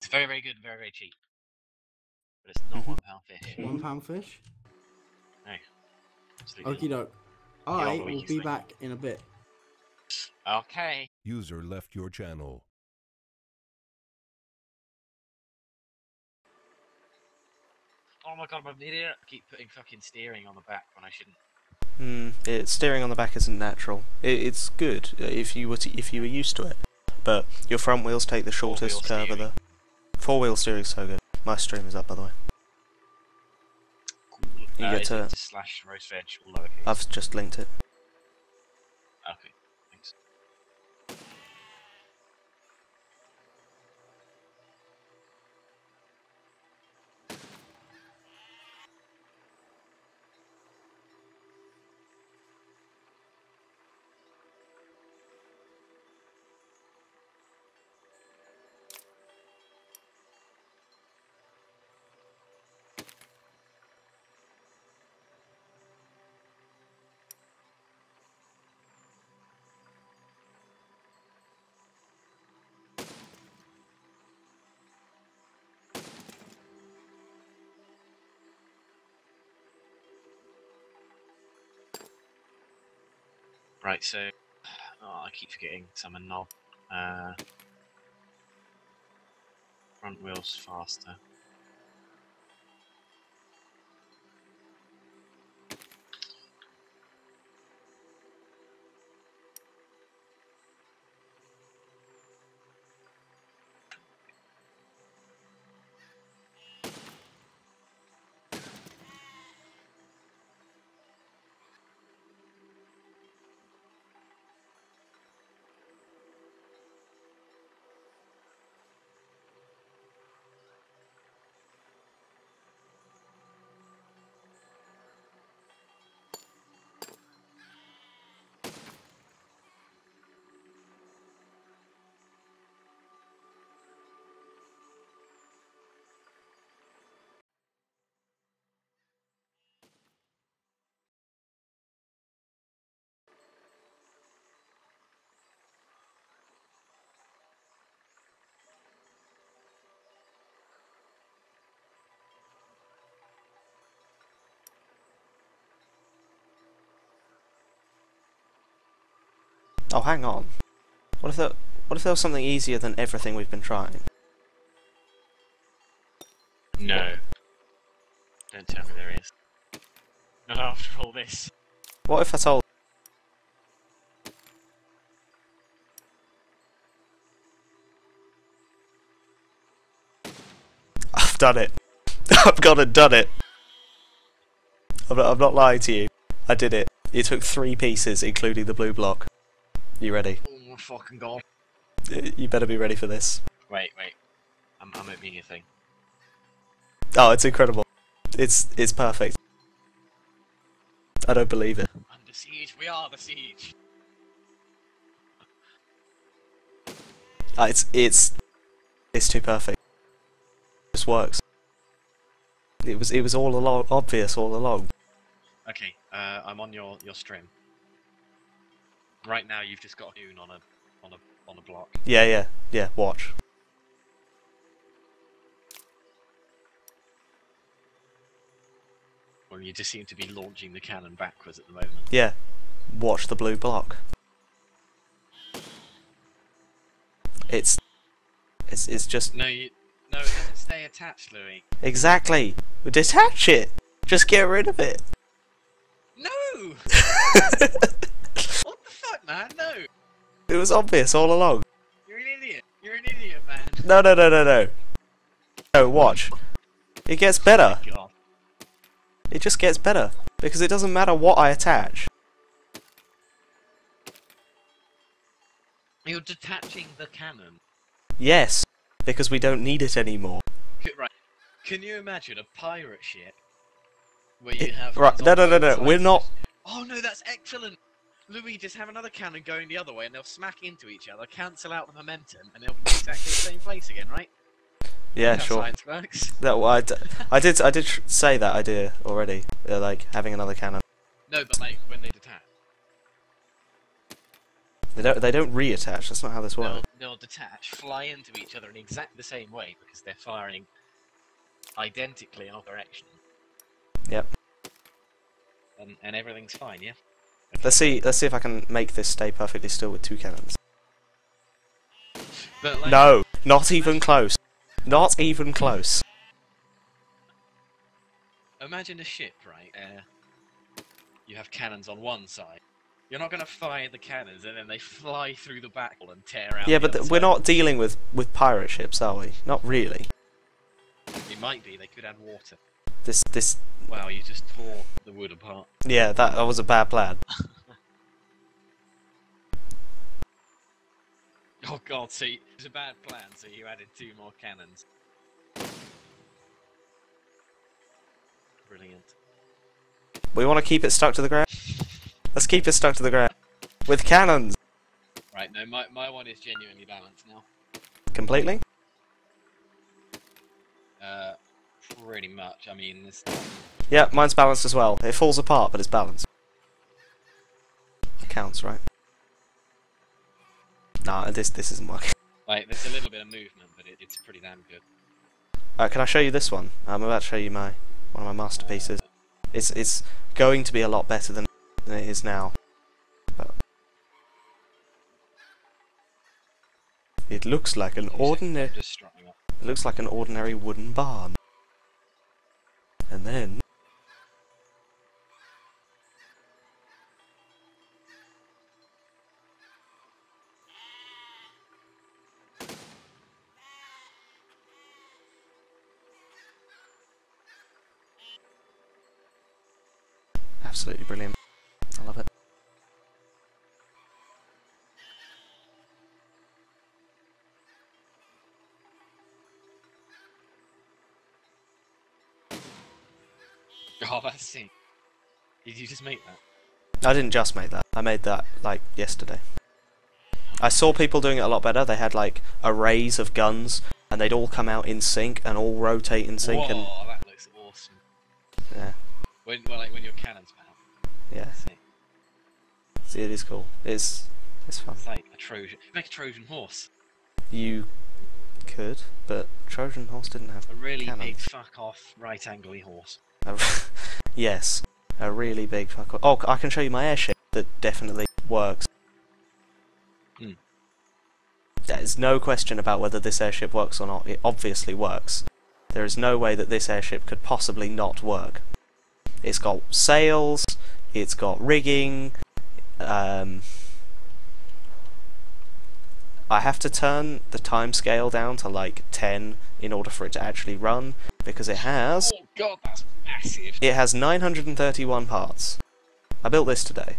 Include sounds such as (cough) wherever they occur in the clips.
It's very, very good, and very, very cheap. But it's not Mhm. one pound fish. One pound fish. Absolutely Okie not. doke. I the will be back in a bit. Okay. User left your channel. Oh my god, I'm an idiot. I keep putting fucking steering on the back when I shouldn't. Hmm. It, steering on the back isn't natural. It, it's good uh, if you were to, if you were used to it, but your front wheels take the shortest curve of the. Four wheel steering's so good. My stream is up by the way. You uh, get to- slash roast veg all. I've just linked it. Okay, Right, so (sighs) oh, I keep forgetting some a knob. Uh, front wheels faster. Oh, hang on. What if there, what if there was something easier than everything we've been trying? No. Don't tell me there is. Not after all this. What if I told? (laughs) I've done it. (laughs) I've gone and done it. I'm not, I'm not lying to you. I did it. It took three pieces, including the blue block. You ready? Oh my fucking god. You better be ready for this. Wait, wait. I'm, I'm opening a thing. Oh, it's incredible. It's it's perfect. I don't believe it. Under siege, we are the siege. Uh, it's it's it's too perfect. It just works. It was it was all along obvious all along. Okay, uh, I'm on your, your stream. Right now, you've just got a tune on a on a on a block. Yeah, yeah, yeah. Watch. Well, you just seem to be launching the cannon backwards at the moment. Yeah. Watch the blue block. It's it's it's just No, you. No, it doesn't stay attached, Louis. exactly. Detach it. Just get rid of it. No! (laughs) what the fuck, man? No! it was obvious all along. You're an idiot. You're an idiot, man. No, no, no, no, no. No, watch. It gets better. God. It just gets better because it doesn't matter what I attach. You're detaching the cannon. Yes, because we don't need it anymore. Right. Can you imagine a pirate ship where you It- have right, no, no, no, no, we're not- Oh no, that's excellent. Louis, just have another cannon going the other way, and they'll smack into each other, cancel out the momentum, and they'll be exactly the same place again, right? Yeah, That's sure. Science works. (laughs) I, d- I did I did say that idea already. Uh, like having another cannon. No, but like when they detach. They don't they don't reattach. That's not how this They'll, works. they'll detach, fly into each other in exactly the same way because they're firing identically in all directions. Yep. And, and everything's fine, yeah? Let's see. Let's see if I can make this stay perfectly still with two cannons. But like, No, not even close. Not even close. Imagine a ship, right? Uh, you have cannons on one side. You're not going to fire the cannons and then they fly through the back and tear out. Yeah, but we're not dealing with with pirate ships, are we? Not really. It might be. They could add water. This this. Wow, you just tore the wood apart. Yeah, that, that was a bad plan. (laughs) Oh god, see, it was a bad plan, so you added two more cannons. Brilliant. We want to keep it stuck to the ground. Let's keep it stuck to the ground with cannons Right, no, my, my one is genuinely balanced now. completely. Uh, pretty much. I mean, this, Yeah, mine's balanced as well. It falls apart, but it's balanced. It counts, right? Nah, this this isn't working. like, there's a little bit of movement, but it, it's pretty damn good. Uh, can I show you this one? I'm about to show you my one of my masterpieces. It's it's going to be a lot better than, than it is now. But it looks like an ordinary. Just strutting up. It looks like an ordinary wooden barn. And then Absolutely brilliant. Just make that? I didn't just make that. I made that like yesterday. I saw people doing it a lot better. They had like arrays of guns, and they'd all come out in sync and all rotate in sync. Whoa, And that looks awesome. yeah, When, well, like when your cannons pound. yeah, Sick. See, it is cool. It's it's fun. It's like a Trojan. Make a Trojan horse. You could, but Trojan horse didn't have A really cannons. big fuck off right angle horse. (laughs) Yes, a really big fuck. Oh, I can show you my airship that definitely works. Hmm. There's no question about whether this airship works or not. It obviously works. There is no way that this airship could possibly not work. It's got sails, it's got rigging. Um, I have to turn the time scale down to like 10 in order for it to actually run because it has god, that's massive. it has 931 parts. I built this today.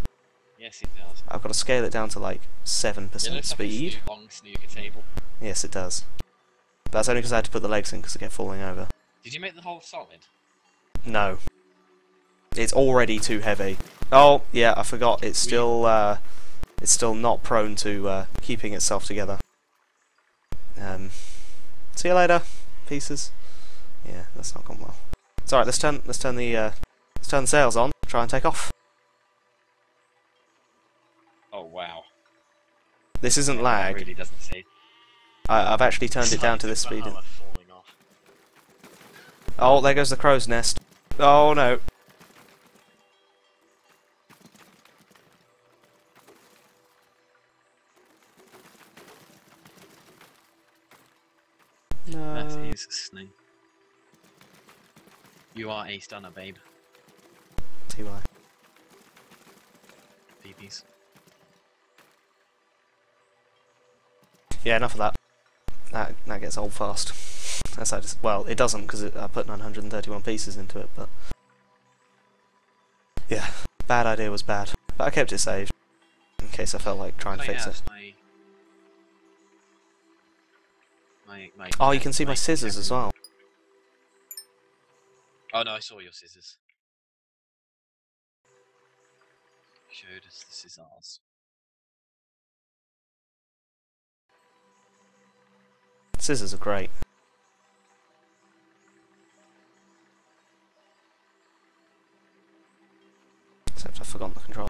Yes, it does. I've got to scale it down to like 7% It looks like a speed. long snooker table. Yes, it does. That's only because I had to put the legs in because they kept falling over. Did you make the whole solid? No. It's already too heavy. Oh, yeah, I forgot. It's still, uh, it's still not prone to uh, keeping itself together. Um, see you later, pieces. Yeah, that's not gone well. It's alright. Let's turn, let's turn the, uh, let's turn the sails on. Try and take off. Oh wow. This isn't Yeah, lag. That really doesn't say. I, I've actually turned it down to this speed. the armor falling off. Oh, there goes the crow's nest. Oh no. That No. is snake. You are a stunner, babe. See why. BBs. Yeah, enough of that. That that gets old fast. That's how just, well, it doesn't because I put 931 pieces into it, but yeah, bad idea was bad. But I kept it saved in case I felt like trying to fix it. My, my, my, Oh, you can see my scissors as well. Oh no, I saw your scissors. Showed us the scissors. Scissors are great. Except I've forgotten the control.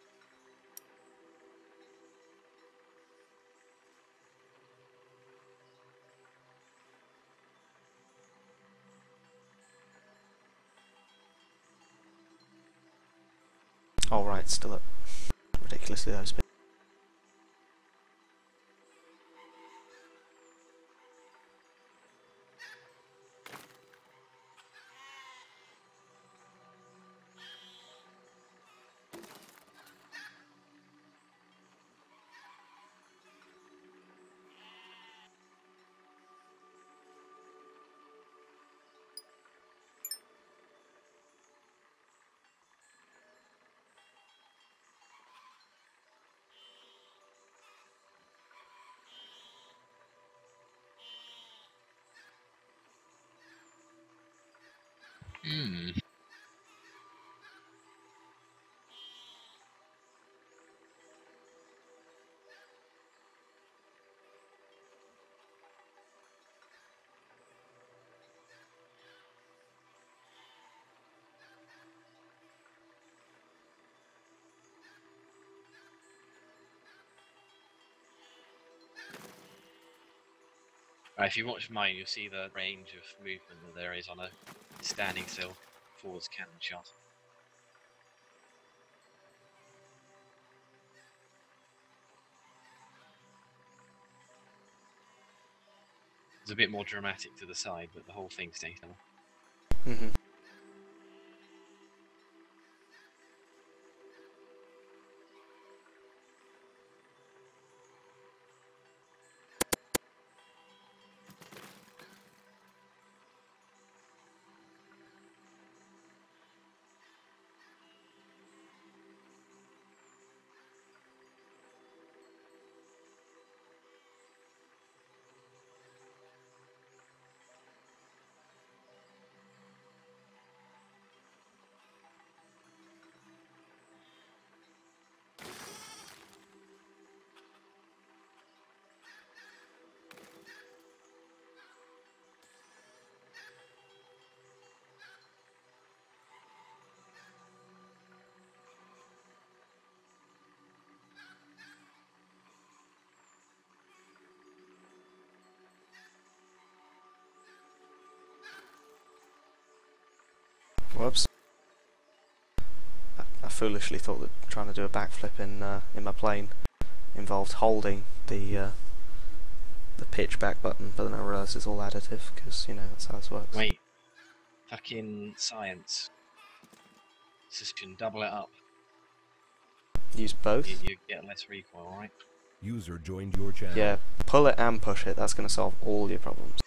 Right, still at ridiculously low speed. Hmm. If you watch mine, you'll see the range of movement that there is on a standing still forwards cannon shot. It's a bit more dramatic to the side, but the whole thing stays still. hmm Whoops. I, I foolishly thought that trying to do a backflip in uh, in my plane involved holding the uh, the pitch back button, but then I realised it's all additive because you know that's how this works. Wait. Fucking science. System, double it up. Use both. You, you get less recoil, right? User joined your channel. Yeah, pull it and push it. That's going to solve all your problems.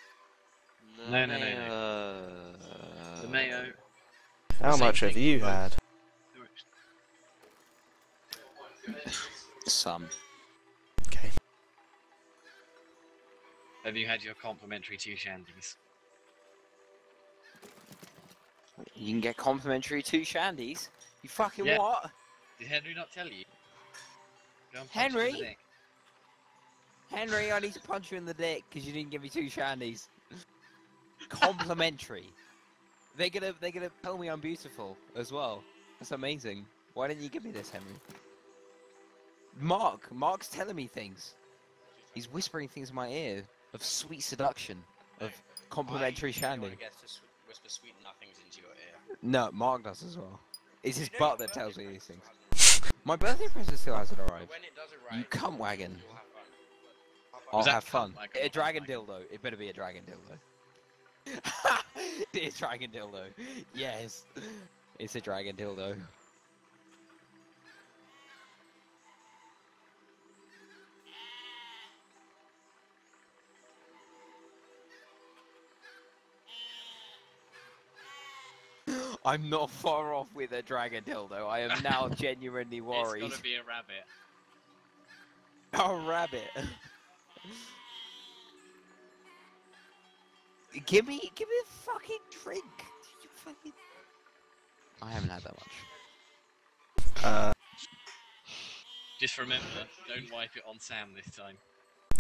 No, no, no, The Mayo. How much have you had? (laughs) Some. Okay. Have you had your complimentary two shandies? You can get complimentary two shandies. You fucking Yeah. what? Did Henry not tell you? Go and punch him in the Henry? Henry, I need to punch you in the dick because you didn't give me two shandies. (laughs) Complimentary. They're gonna they're gonna tell me I'm beautiful as well. That's amazing. Why didn't you give me this, Henry? Mark, Mark's telling me things. He's whispering things in my ear of sweet seduction, of complimentary shandy. whisper sweet nothings into your ear. No, Mark does as well. It's his You know butt that tells me these things. My birthday present still hasn't hasn't- arrived. When it does You arrive, cunt wagon. you'll have fun. I'll Was that have fun. like A a dragon like- dildo. It better be a dragon dildo. (laughs) it's dragon dildo. Yes. It's a dragon dildo. I'm not far off with a dragon dildo. I am now (laughs) genuinely worried. It's gotta be a rabbit. A rabbit. Give me, give me a fucking drink. You fucking... I haven't had that much. Uh, Just remember, don't wipe it on Sam this time.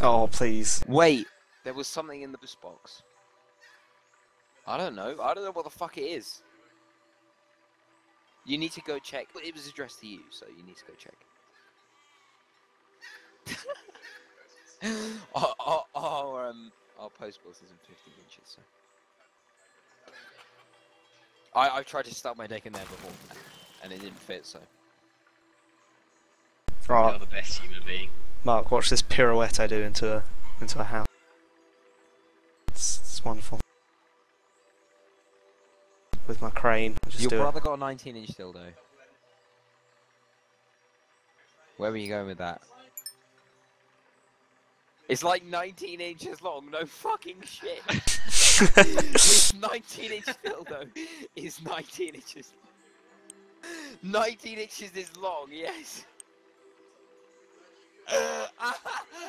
oh, please. Wait, there was something in the boost box. I don't know. I don't know what the fuck it is. You need to go check. It was addressed to you, so you need to go check. our, our, our, um, our post box isn't 15 inches, so. I, I've tried to stuff my deck in there before, and it didn't fit, so. Right, You're the best human being. Mark, watch this pirouette I do into a into a house. It's, it's wonderful. With my crane, just Your brother it. got a 19 inch dildo. Where were you going with that? It's like 19 inches long, no fucking shit. (laughs) this 19 inch dildo is 19 inches. 19 inches is long, yes.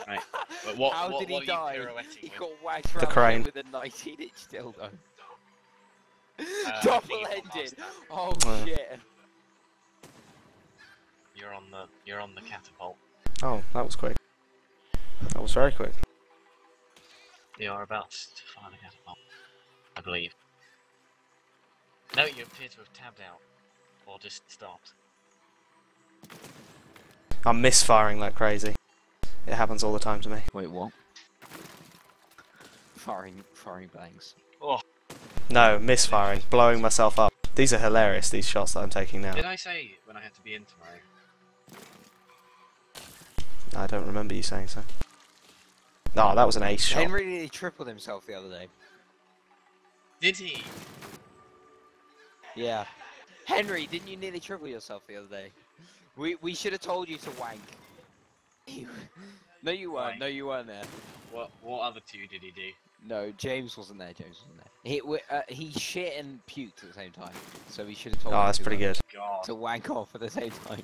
Right, But what, How what, did he what die? He with? got whacked around crane. with a 19 inch dildo. Uh, Double ended. Oh Uh. shit. You're on the you're on the catapult. Oh, that was quick. That was very quick. You are about to fire the catapult, I believe. No, you appear to have tabbed out, or just stopped. I'm misfiring like crazy. It happens all the time to me. Wait, what? Firing, firing blanks. Oh, No, misfiring, blowing myself up. These are hilarious. These shots that I'm taking now. did I say when I had to be in tomorrow? I don't remember you saying so. No, that was an ace shot. Henry nearly tripled himself the other day. Did he? Yeah. Henry, didn't you nearly triple yourself the other day? We we should have told you to wank. (laughs) No, you weren't. Wank. No, you weren't there. What what other two did he do? No, James wasn't there. James wasn't there. He w- uh, he shit and puked at the same time. So we should have told. Oh, him that's to, pretty good. God. To wank off at the same time.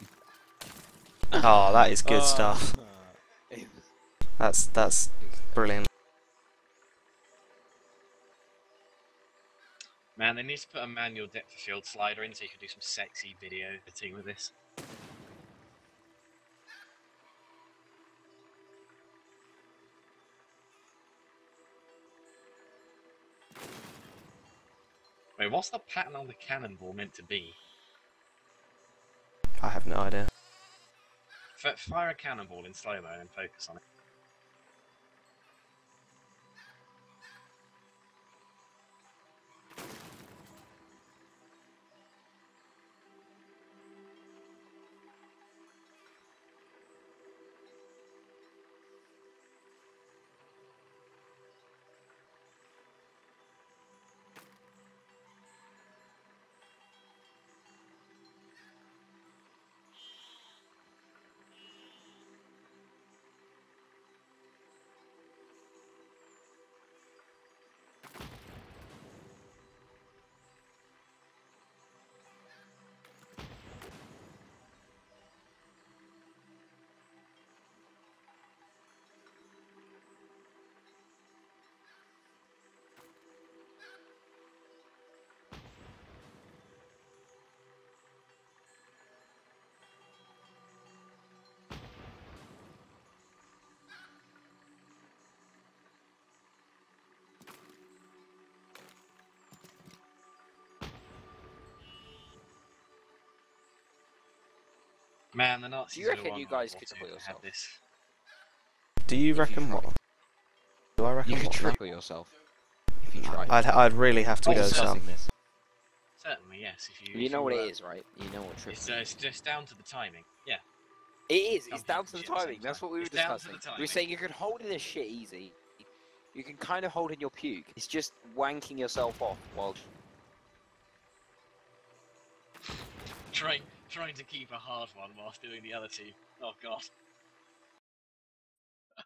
Oh, that is good (laughs) Oh. stuff. That's that's brilliant. Man, they need to put a manual depth of field slider in so you can do some sexy video editing with this. Wait, what's the pattern on the cannonball meant to be? I have no idea. F- fire a cannonball in slow mo and focus on it. Man, the Nazis. Do you reckon you guys could to kill yourself? This. Do you If reckon try. what? Do I reckon You could what? triple yourself if you tried. I'd I'd really have to We're go some. this. Certainly, yes. If you, You know what uh, it is, right? You know what triple. It's, uh, it's just down to the timing. Yeah. It is. It's down to the shit at the timing. That's what we were It's discussing. the We were saying you can hold in a shit easy. You can kind of hold in your puke. It's just wanking yourself off while. Trying trying to keep a hard one whilst doing the other two. Oh god. (laughs)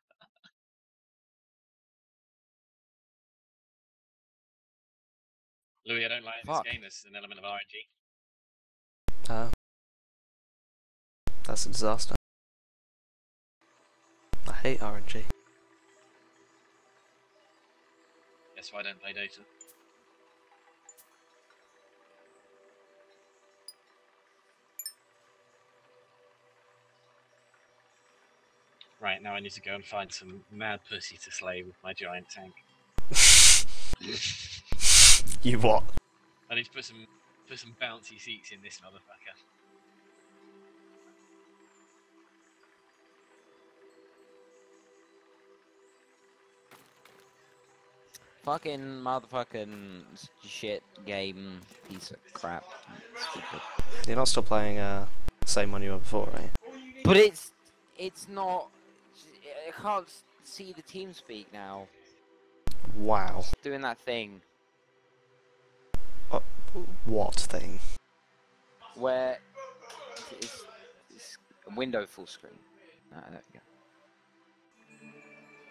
Louis, I don't like Fuck. this game. There's an element of RNG. Uh, that's a disaster. I hate RNG. That's why I don't play Dota. Right, now I need to go and find some mad pussy to slay with my giant tank. (laughs) You what? I need to put some put some bouncy seats in this motherfucker. Fucking motherfucking shit game piece of crap. Stupid. You're not still playing uh same one you were before, right? But it's it's not. I can't see the TeamSpeak now. Wow. Doing that thing What thing? where it's, it's a window full screen. Ah, there we go.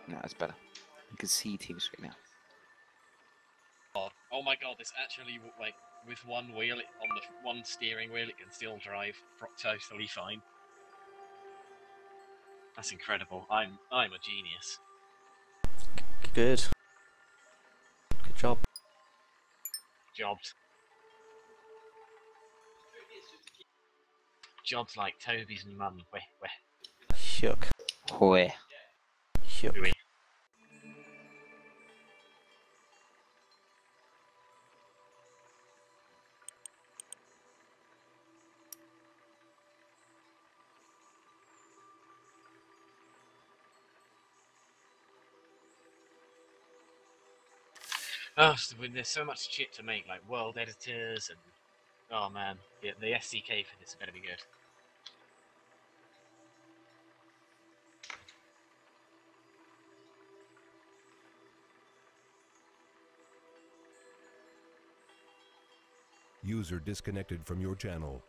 No, that's better. You can see team screen now. Oh, oh my god, this actually, like, with one wheel, it, on the one steering wheel, it can still drive pro- totally fine. That's incredible. I'm, I'm a genius. Good. Good job. Jobs. Jobs like Toby's and mum. Weh, weh. Yuck. Where? Yuck. Oh, when there's so much shit to make, like world editors and oh man, the, the SDK for this is better to be good. User disconnected from your channel.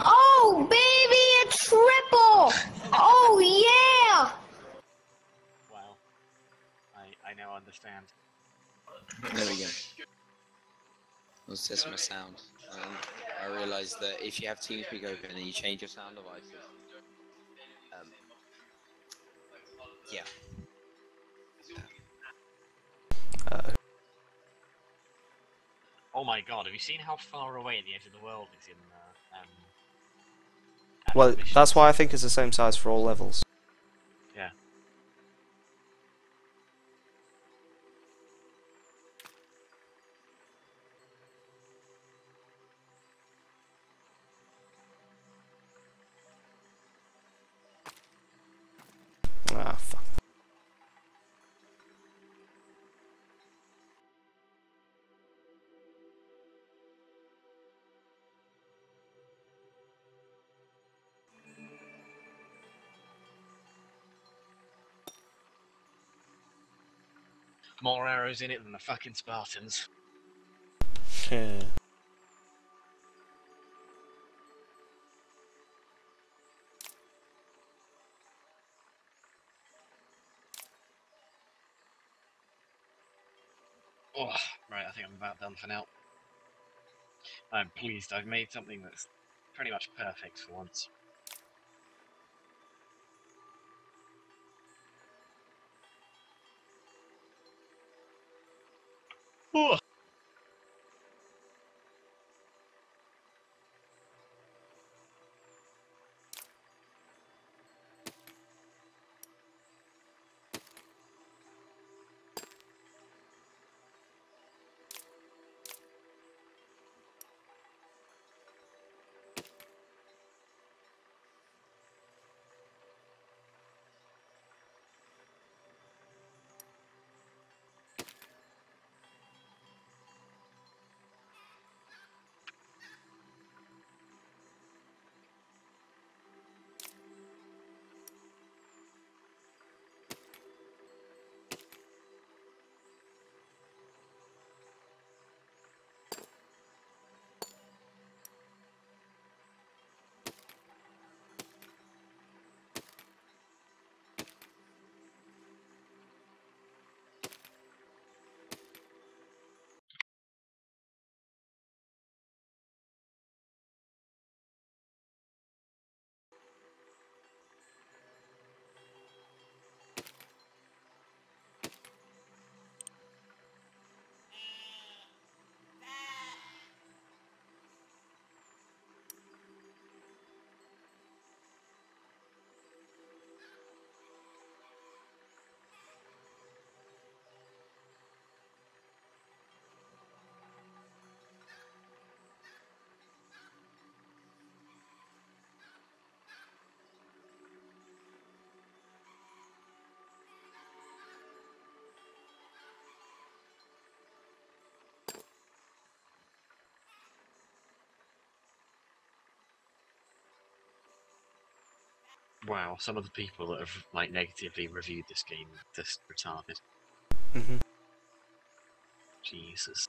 Oh, baby, a triple! Oh, yeah! Wow, I I now understand. There we go. Let's test my sound. Um, I realised that if you have TeamSpeak open and you change your sound devices, um, yeah, Uh, Oh my god, have you seen how far away the edge of the world is in uh, um? well, that's why I think it's the same size for all levels. More arrows in it than the fucking Spartans. Yeah. (laughs) Oh, right, I think I'm about done for now. I'm pleased I've made something that's pretty much perfect for once. Oh. Wow, some of the people that have like negatively reviewed this game are just retarded. hmm Jesus.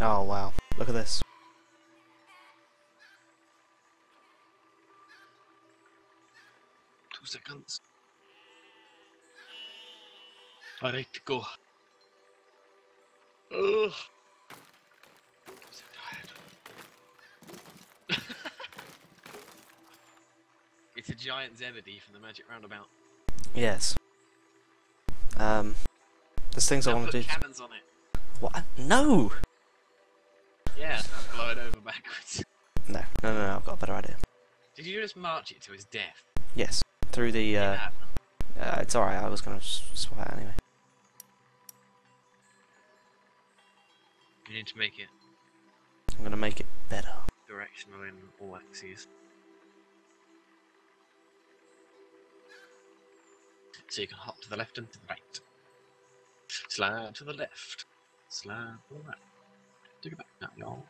Oh wow, look at this. Two seconds. I need to go. Ugh. So (laughs) it's a giant Zebedee from the Magic Roundabout. Yes. Um, there's things I want to do. cannons on it. What? No! Backwards. No, no, no, no, I've got a better idea. Did you just march it to his death? Yes, through the, uh, Yeah. uh it's alright, I was gonna s- swap it anyway. You need to make it I'm gonna make it better. directional in all axes. so you can hop to the left and to the right. Slide to the left. Slide to the right. Take it back now, y'all.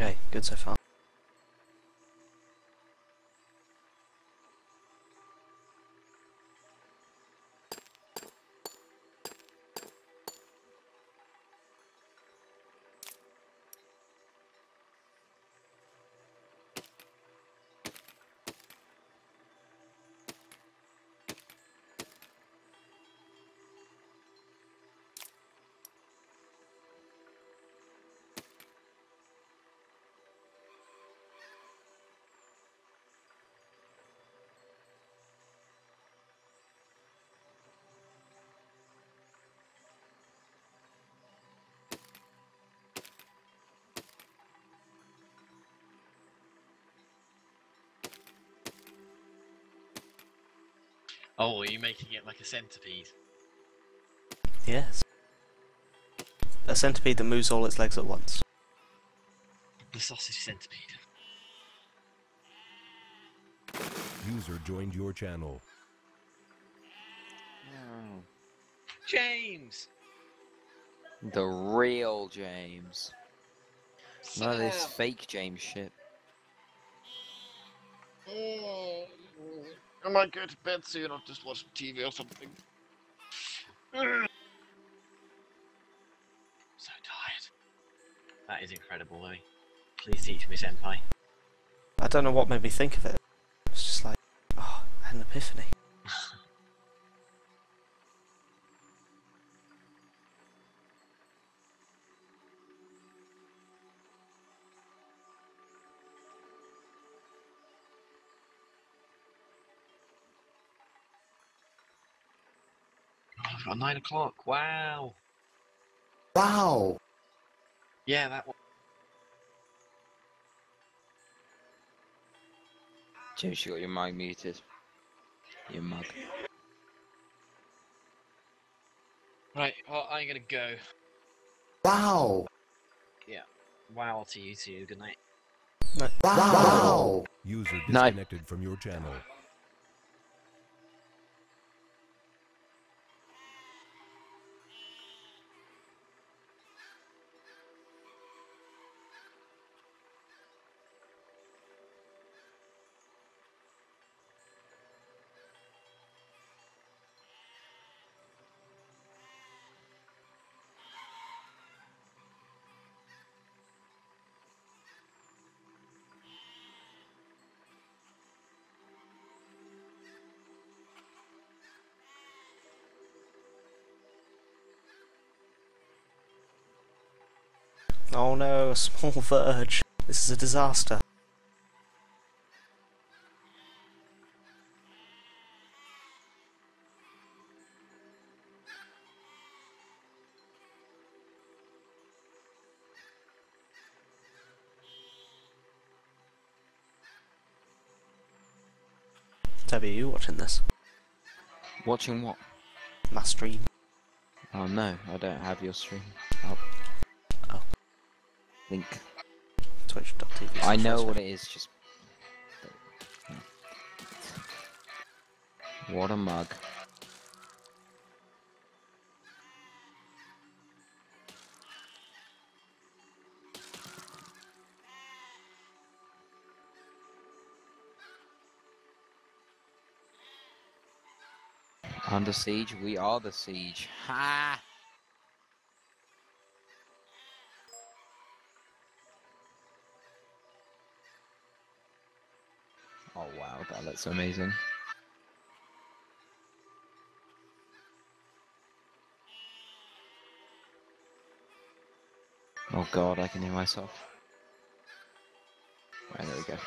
Okay, good so far. Oh, are you making it like a centipede? Yes. A centipede that moves all its legs at once. The sausage centipede. User joined your channel. James! The real James. None of this fake James shit. Mm. I might go to bed soon or just watch TV or something. (sighs) So tired. That is incredible, Louis. Please teach me, Senpai. I don't know what made me think of it. It's just like, oh, an epiphany. Nine o'clock. Wow. Wow. Yeah, that one. James, you got your mic muted. You mug. Right, well, I'm gonna go. Wow. Yeah. Wow to you too. Good night. Wow. User No. disconnected from your channel. Small (laughs) verge. This is a disaster. Debbie, are you watching this? Watching what? My stream. Oh no, I don't have your stream. Oh. Link. Twitch.tv. I know what it is, just. What a mug. Under siege, we are the siege. Ha! Oh wow, that looks amazing. Oh god, I can hear myself. Right, there we go.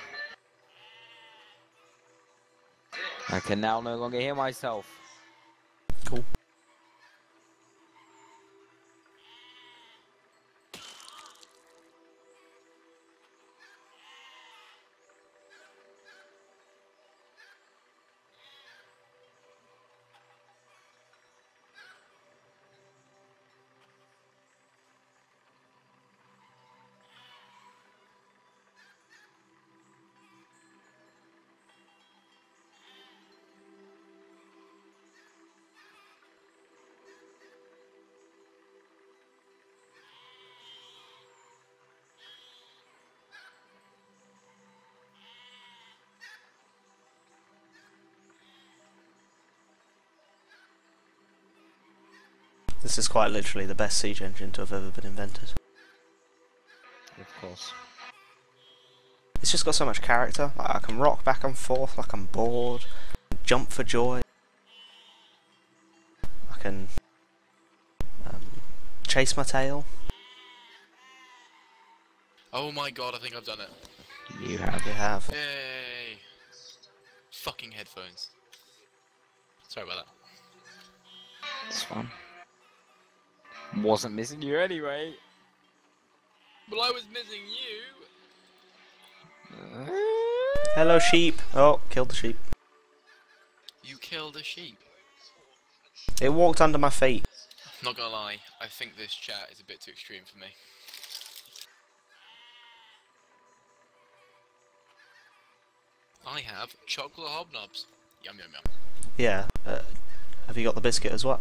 I can now no longer hear myself. This is quite literally the best siege engine to have ever been invented. Of course. It's just got so much character. Like, I can rock back and forth like I'm bored, jump for joy. I can um, chase my tail. Oh my god, I think I've done it. You have. You have. Yay! Fucking headphones. Sorry about that. It's fun. Wasn't missing you anyway. Well, I was missing you! Hello, sheep. Oh, killed the sheep. You killed a sheep. It walked under my feet. Not gonna lie, I think this chat is a bit too extreme for me. I have chocolate hobnobs. Yum yum yum. Yeah. Uh, have you got the biscuit as well?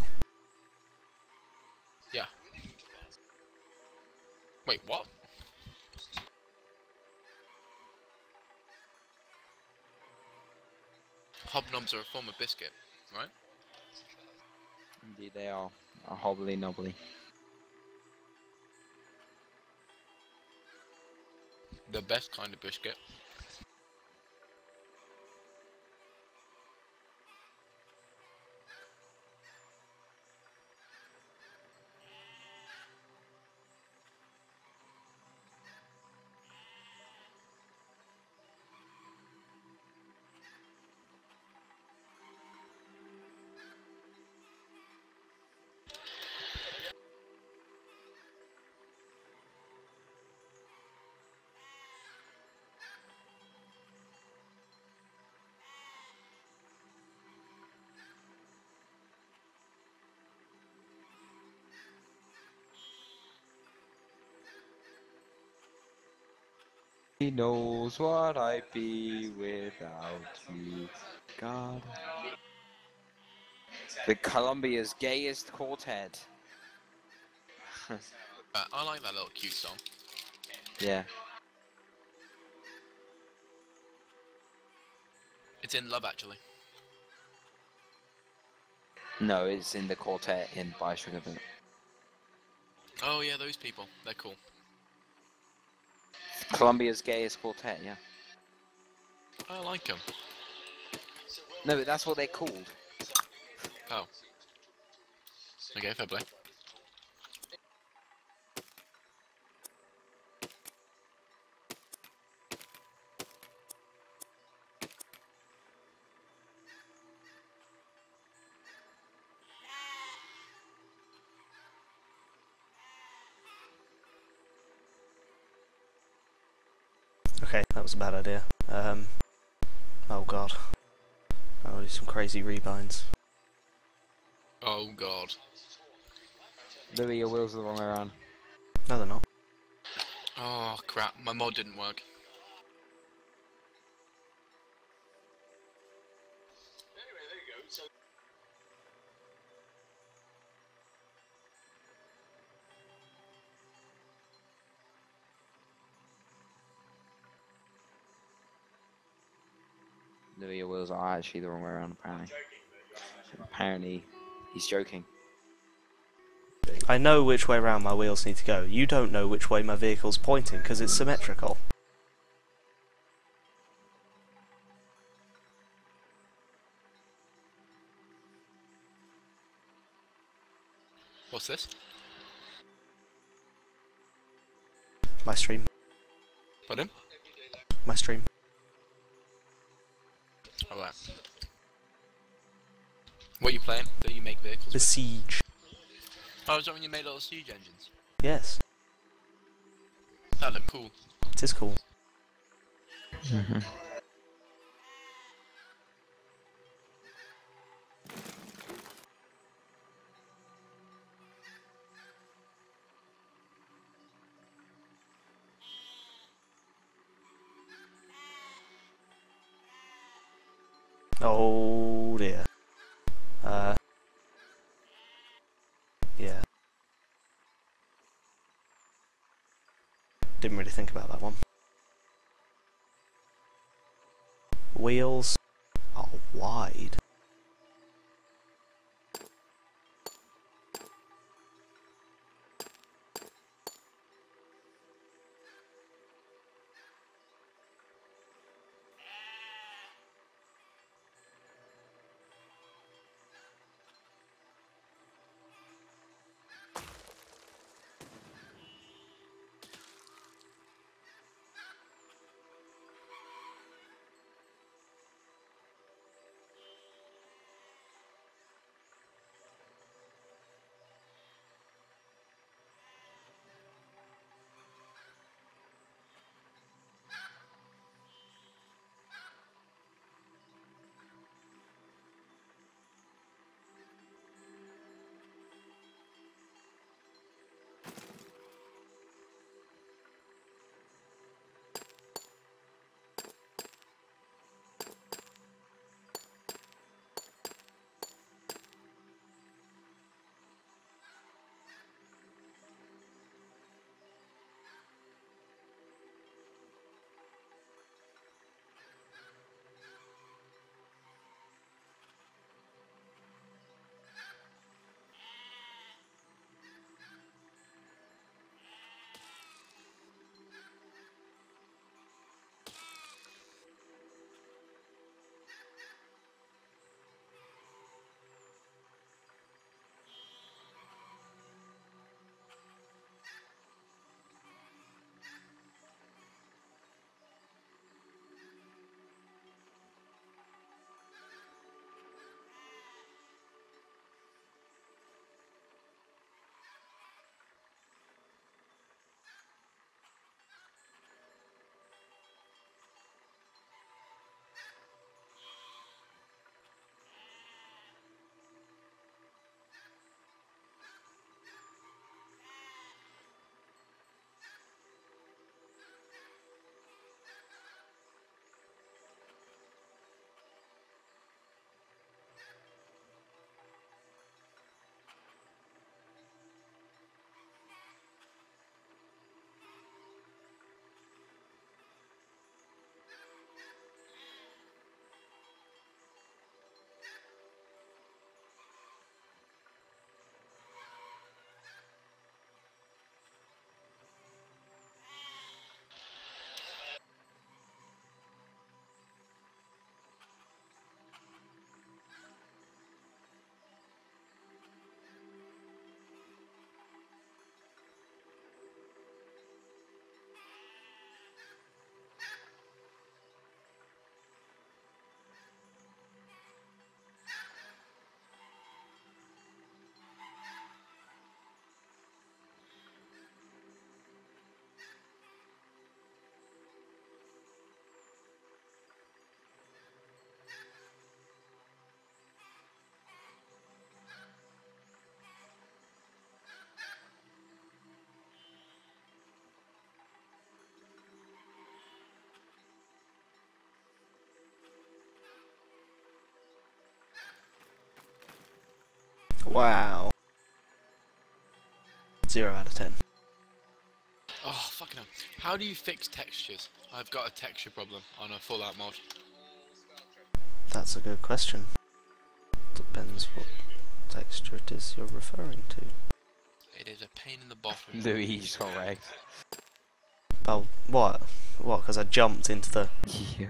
Wait, what? Hobnobs are a form of biscuit, right? Indeed, they are. A hobbly nobbly. The best kind of biscuit. Knows what I'd be without you, God. The Columbia's gayest quartet. (laughs) Uh, I like that little cute song. yeah. It's in Love Actually. No, it's in the quartet in BioShock. Oh yeah, those people. They're cool. Columbia's gayest quartet, yeah. I like them. No, but that's what they're called. Oh. Okay, fair play. That was a bad idea. Um, oh god. I'll do some crazy rebinds. Oh god. Louis, your wheels are the wrong way around. No, they're not. Oh crap, my mod didn't work. Louis, your wheels are actually the wrong way around, apparently. Apparently, he's joking. I know which way around my wheels need to go. You don't know which way my vehicle's pointing because it's symmetrical. What's this? My stream. Pardon? My stream. The siege. Oh, is that when you made little siege engines? Yes, That looked cool. it is cool. Oh think about that one. Wow. Zero out of ten. Oh, fucking hell. How do you fix textures? I've got a texture problem on a Fallout mod. That's a good question. Depends what texture it is you're referring to. It is a pain in the bottom. (laughs) Louis is correct. Oh, what? What? Because I jumped into the. Yeah.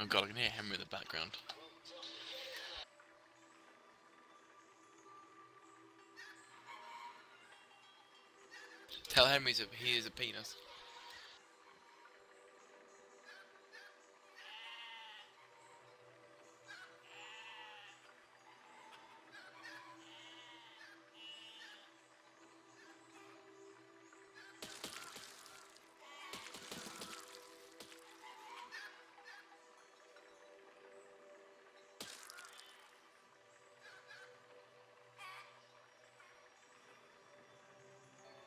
Oh god, I can hear Henry in the background. Tell Henry he is a penis.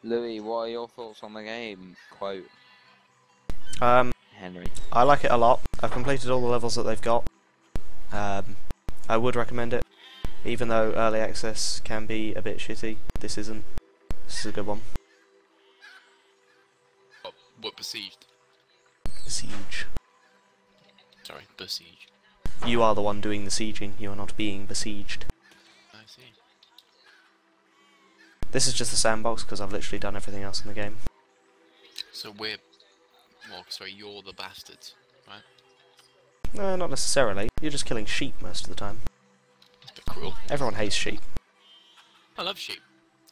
Louis, what are your thoughts on the game? Quote Um, Henry. I like it a lot. I've completed all the levels that they've got. Um, I would recommend it, even though early access can be a bit shitty. This isn't. This is a good one. Oh, what besieged? Siege. Sorry, besieged. You are the one doing the sieging. You are not being besieged. This is just a sandbox because I've literally done everything else in the game. So we're, well, sorry, you're the bastards, right? No, not necessarily. You're just killing sheep most of the time. It's a bit cruel. Everyone hates sheep. I love sheep,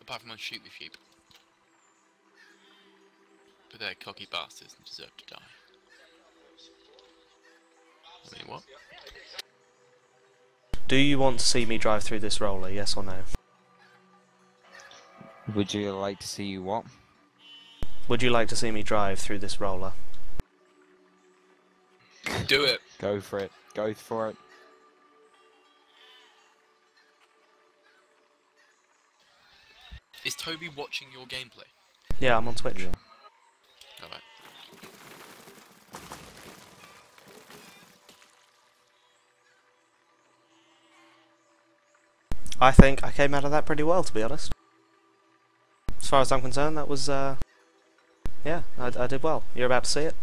apart from I shoot with sheep. But they're cocky bastards and deserve to die. I mean, what? Do you want to see me drive through this roller? Yes or no? Would you like to see you what? Would you like to see me drive through this roller? Do it! (laughs) Go for it. Go for it. Is Toby watching your gameplay? Yeah, I'm on Twitch. Yeah. Alright. I think I came out of that pretty well, to be honest. As far as I'm concerned, that was, uh, yeah, I, I did well. You're about to see it.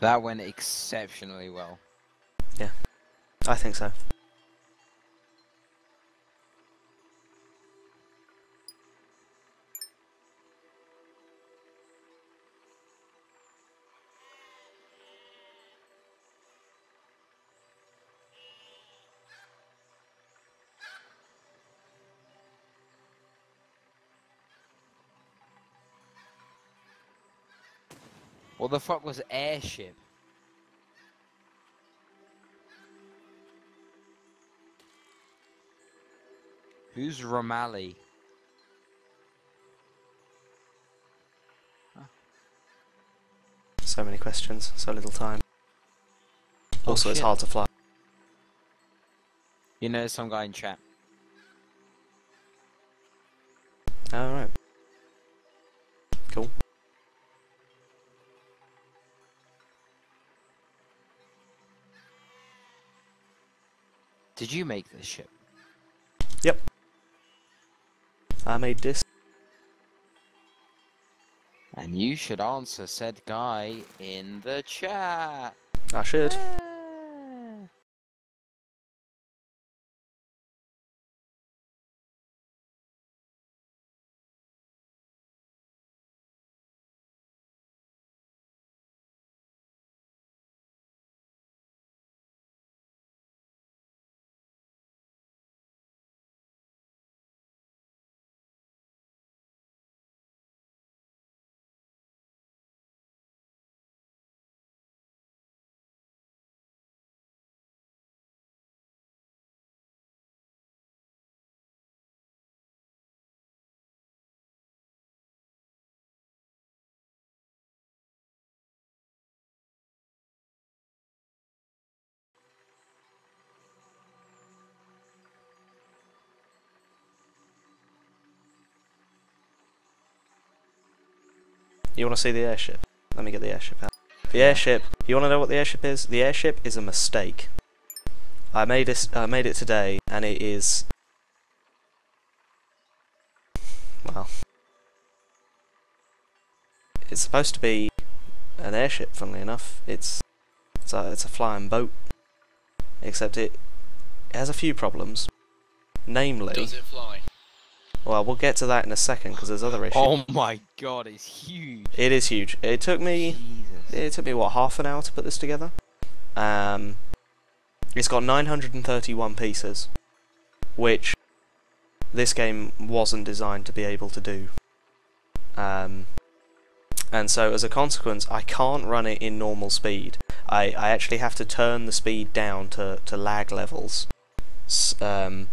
That went exceptionally well. Yeah, I think so. What the fuck was airship? Who's Romali? So many questions, so little time. Oh, Also, it's hard to fly. You know some guy in chat. Alright. Did you make this ship? Yep. I made this. And you should answer said guy in the chat. I should. You want to see the airship? Let me get the airship out. The airship. You want to know what the airship is? The airship is a mistake. I made it. I made it today, and it is. Well, it's supposed to be an airship. Funnily enough, it's it's a, it's a flying boat, except it, it has a few problems. Namely, Does it fly? Well, we'll get to that in a second because there's other issues. Oh my god, it's huge. It is huge. It took me Jesus. it took me what half an hour to put this together. Um, it's got 931 pieces, which this game wasn't designed to be able to do. Um, and so as a consequence, I can't run it in normal speed. I, I actually have to turn the speed down to, to lag levels. Um,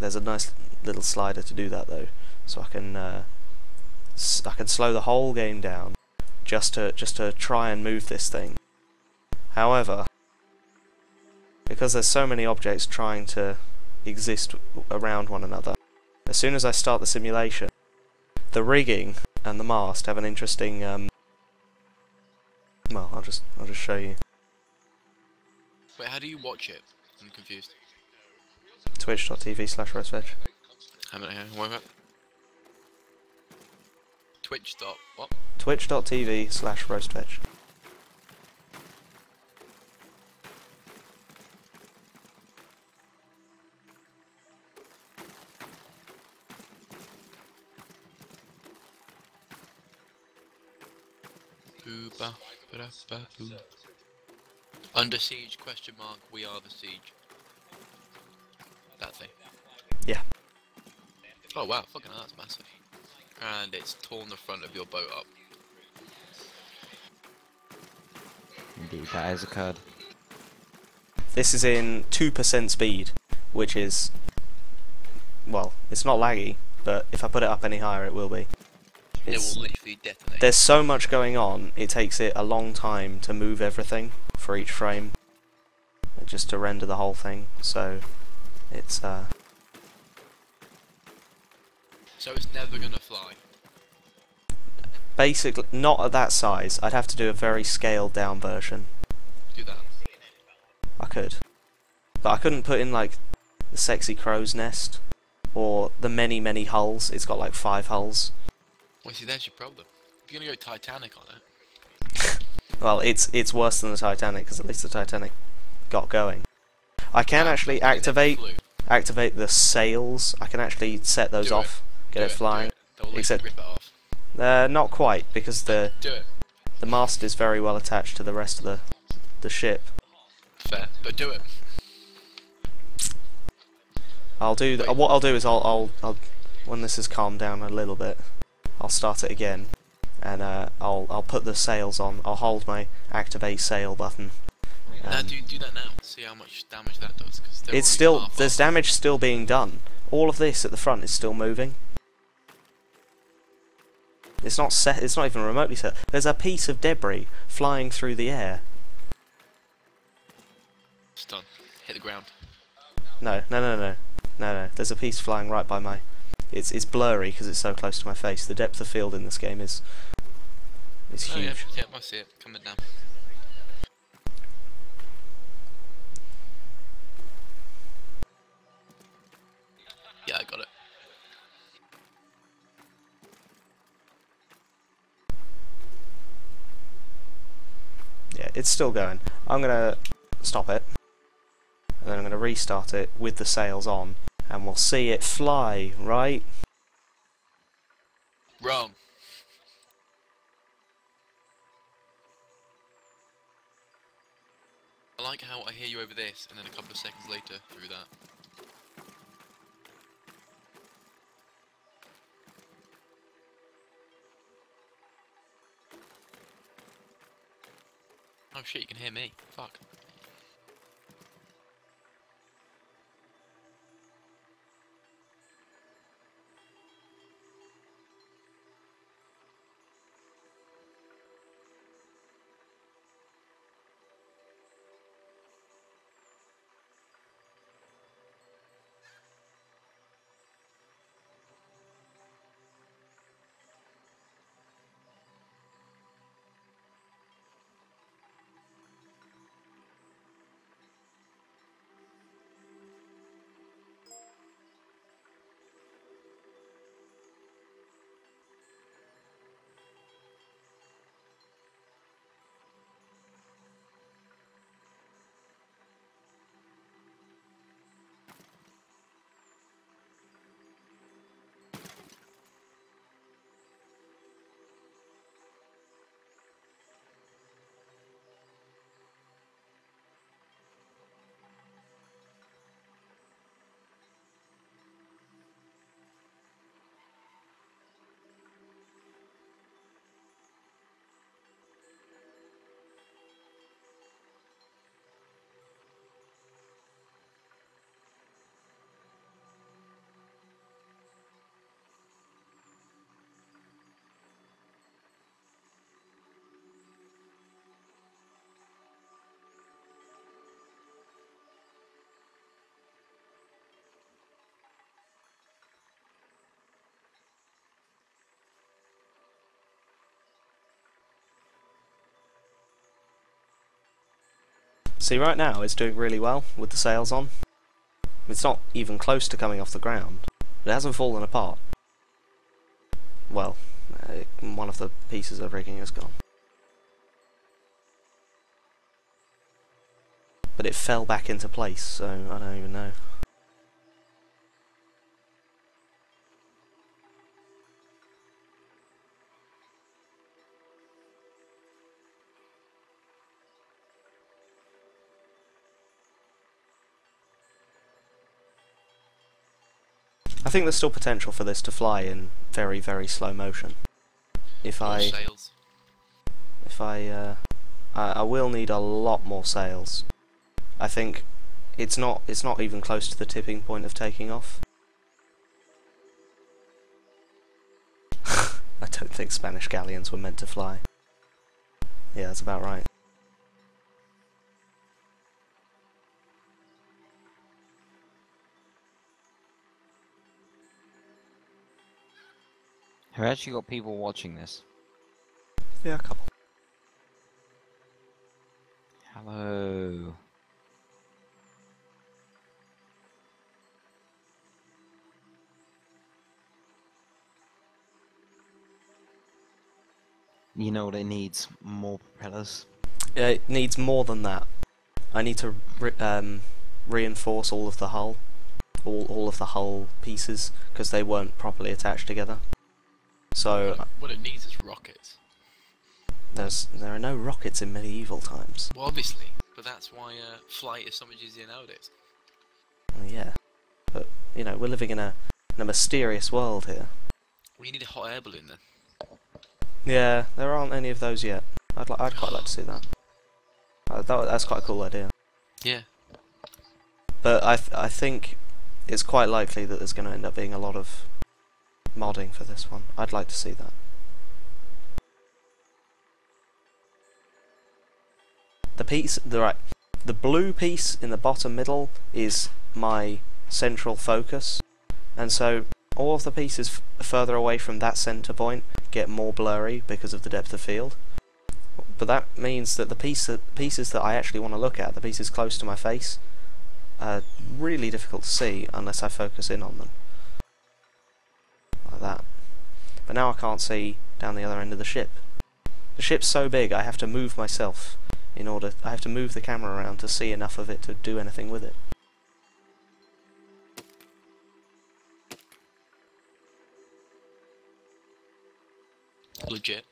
there's a nice little slider to do that though, so I can uh, s- I can slow the whole game down just to just to try and move this thing. However, because there's so many objects trying to exist around one another, as soon as I start the simulation, the rigging and the mast have an interesting. Um, well, I'll just I'll just show you. Wait, how do you watch it? I'm confused. Twitch.tv slash roastveg. How many? What about? Twitch dot what? Twitch.tv slash roastveg. Boo ba ba da ba boo. Under siege? Question mark. We are the siege. That thing. Yeah. Oh wow, fucking hell, that's massive. And it's torn the front of your boat up. Indeed, that has occurred. This is in 2% speed, which is. Well, it's not laggy, but if I put it up any higher, it will be. It will literally detonate. there's so much going on, it takes it a long time to move everything for each frame, just to render the whole thing. So, it's. Uh, So it's never gonna fly. basically not at that size. I'd have to do a very scaled down version. Do that. I could, but I couldn't put in like the sexy crow's nest or the many many hulls. It's got like five hulls. Well, see, there's your problem. If you're gonna go Titanic on it, (laughs) Well, it's it's worse than the Titanic because at least the Titanic got going. I can Ah, actually activate activate the sails. I can actually set those Do off, get Do it flying. Except- it off. Uh, not quite because the Do it. the mast is very well attached to the rest of the the ship. Fair, but do it. I'll do th- Wait. what I'll do is I'll, I'll I'll when this has calmed down a little bit, I'll start it again, and uh, I'll I'll put the sails on. I'll hold my activate sail button. now Um, do do that now. See how much damage that does. It's still there's damage still being done. All of this at the front is still moving. It's not set. It's not even remotely set. There's a piece of debris flying through the air. It's done. Hit the ground. No, no, no, no, no, no. There's a piece flying right by my. It's it's blurry because it's so close to my face. The depth of field in this game is is Oh yeah, huge. yeah, I see it coming down. It's still going. I'm gonna stop it, and then I'm gonna restart it with the sails on, and we'll see it fly. Right? Wrong. I like how I hear you over this, and then a couple of seconds later through that. Oh shit, you can hear me. Fuck. See, right now it's doing really well with the sails on. It's not even close to coming off the ground. It hasn't fallen apart. Well, uh, one of the pieces of rigging is gone. But it fell back into place, so I don't even know. Think there's still potential for this to fly in very, very slow motion. If More I, sails. if I, uh, I, I will need a lot more sails. I think it's not, it's not even close to the tipping point of taking off. (laughs) I don't think Spanish galleons were meant to fly. Yeah, that's about right. Have actually got people watching this. Yeah, a couple. Hello. You know what it needs? More propellers. Yeah, it needs more than that. I need to re um, reinforce all of the hull, all all of the hull pieces, because they weren't properly attached together. So What it, needs is rockets. there's there are no rockets in medieval times. Well, obviously, but that's why uh, flight is so much easier nowadays. Yeah, but you know we're living in a in a mysterious world here. We need a hot air balloon then. Yeah, there aren't any of those yet. I'd li I'd quite like to see that. Uh, that that's quite a cool idea. Yeah. But I th I think it's quite likely that there's going to end up being a lot of modding for this one. I'd like to see that. The piece, the right, the blue piece in the bottom middle is my central focus, and so all of the pieces further away from that center point get more blurry because of the depth of field. But that means that the piece that, pieces that I actually want to look at, the pieces close to my face, are really difficult to see unless I focus in on them. Like that. But now I can't see down the other end of the ship. The ship's so big I have to move myself in order I have to move the camera around to see enough of it to do anything with it. Legit.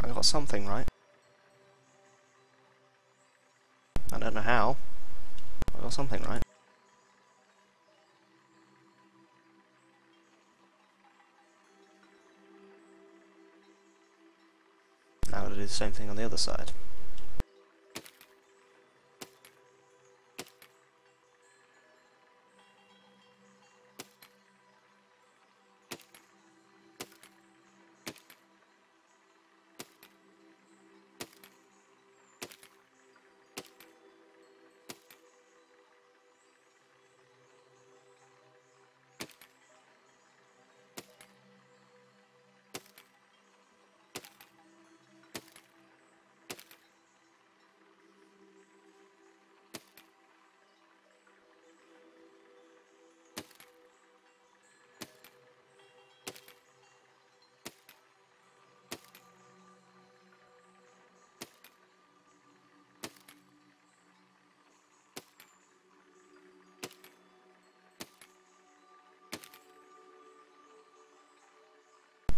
I got something right. I don't know how. I got something right. Now to do the same thing on the other side.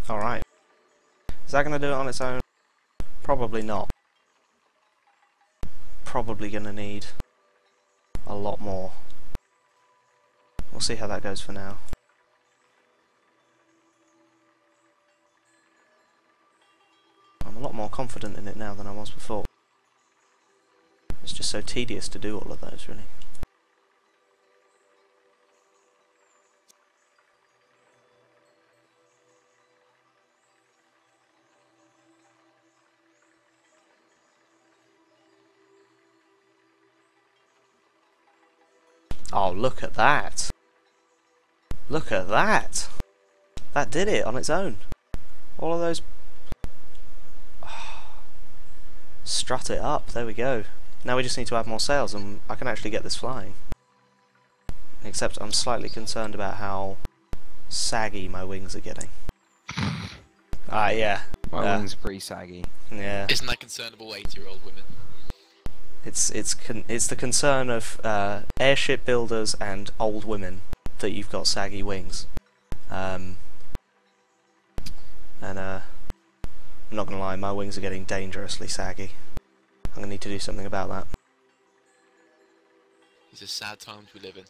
Alright. Is that going to do it on its own? Probably not. Probably going to need a lot more. We'll see how that goes for now. I'm a lot more confident in it now than I was before. It's just so tedious to do all of those, really. Look at that. Look at that. That did it on its own. All of those... (sighs) Strut it up, there we go. Now we just need to add more sails and I can actually get this flying. Except I'm slightly concerned about how saggy my wings are getting. (laughs) Ah, yeah. My Yeah. wings are pretty saggy. Yeah. Isn't that concernable 80 year old women? It's it's con- it's the concern of uh, airship builders and old women that you've got saggy wings. Um, and uh, I'm not gonna lie, my wings are getting dangerously saggy. I'm gonna need to do something about that. These are sad times we live in.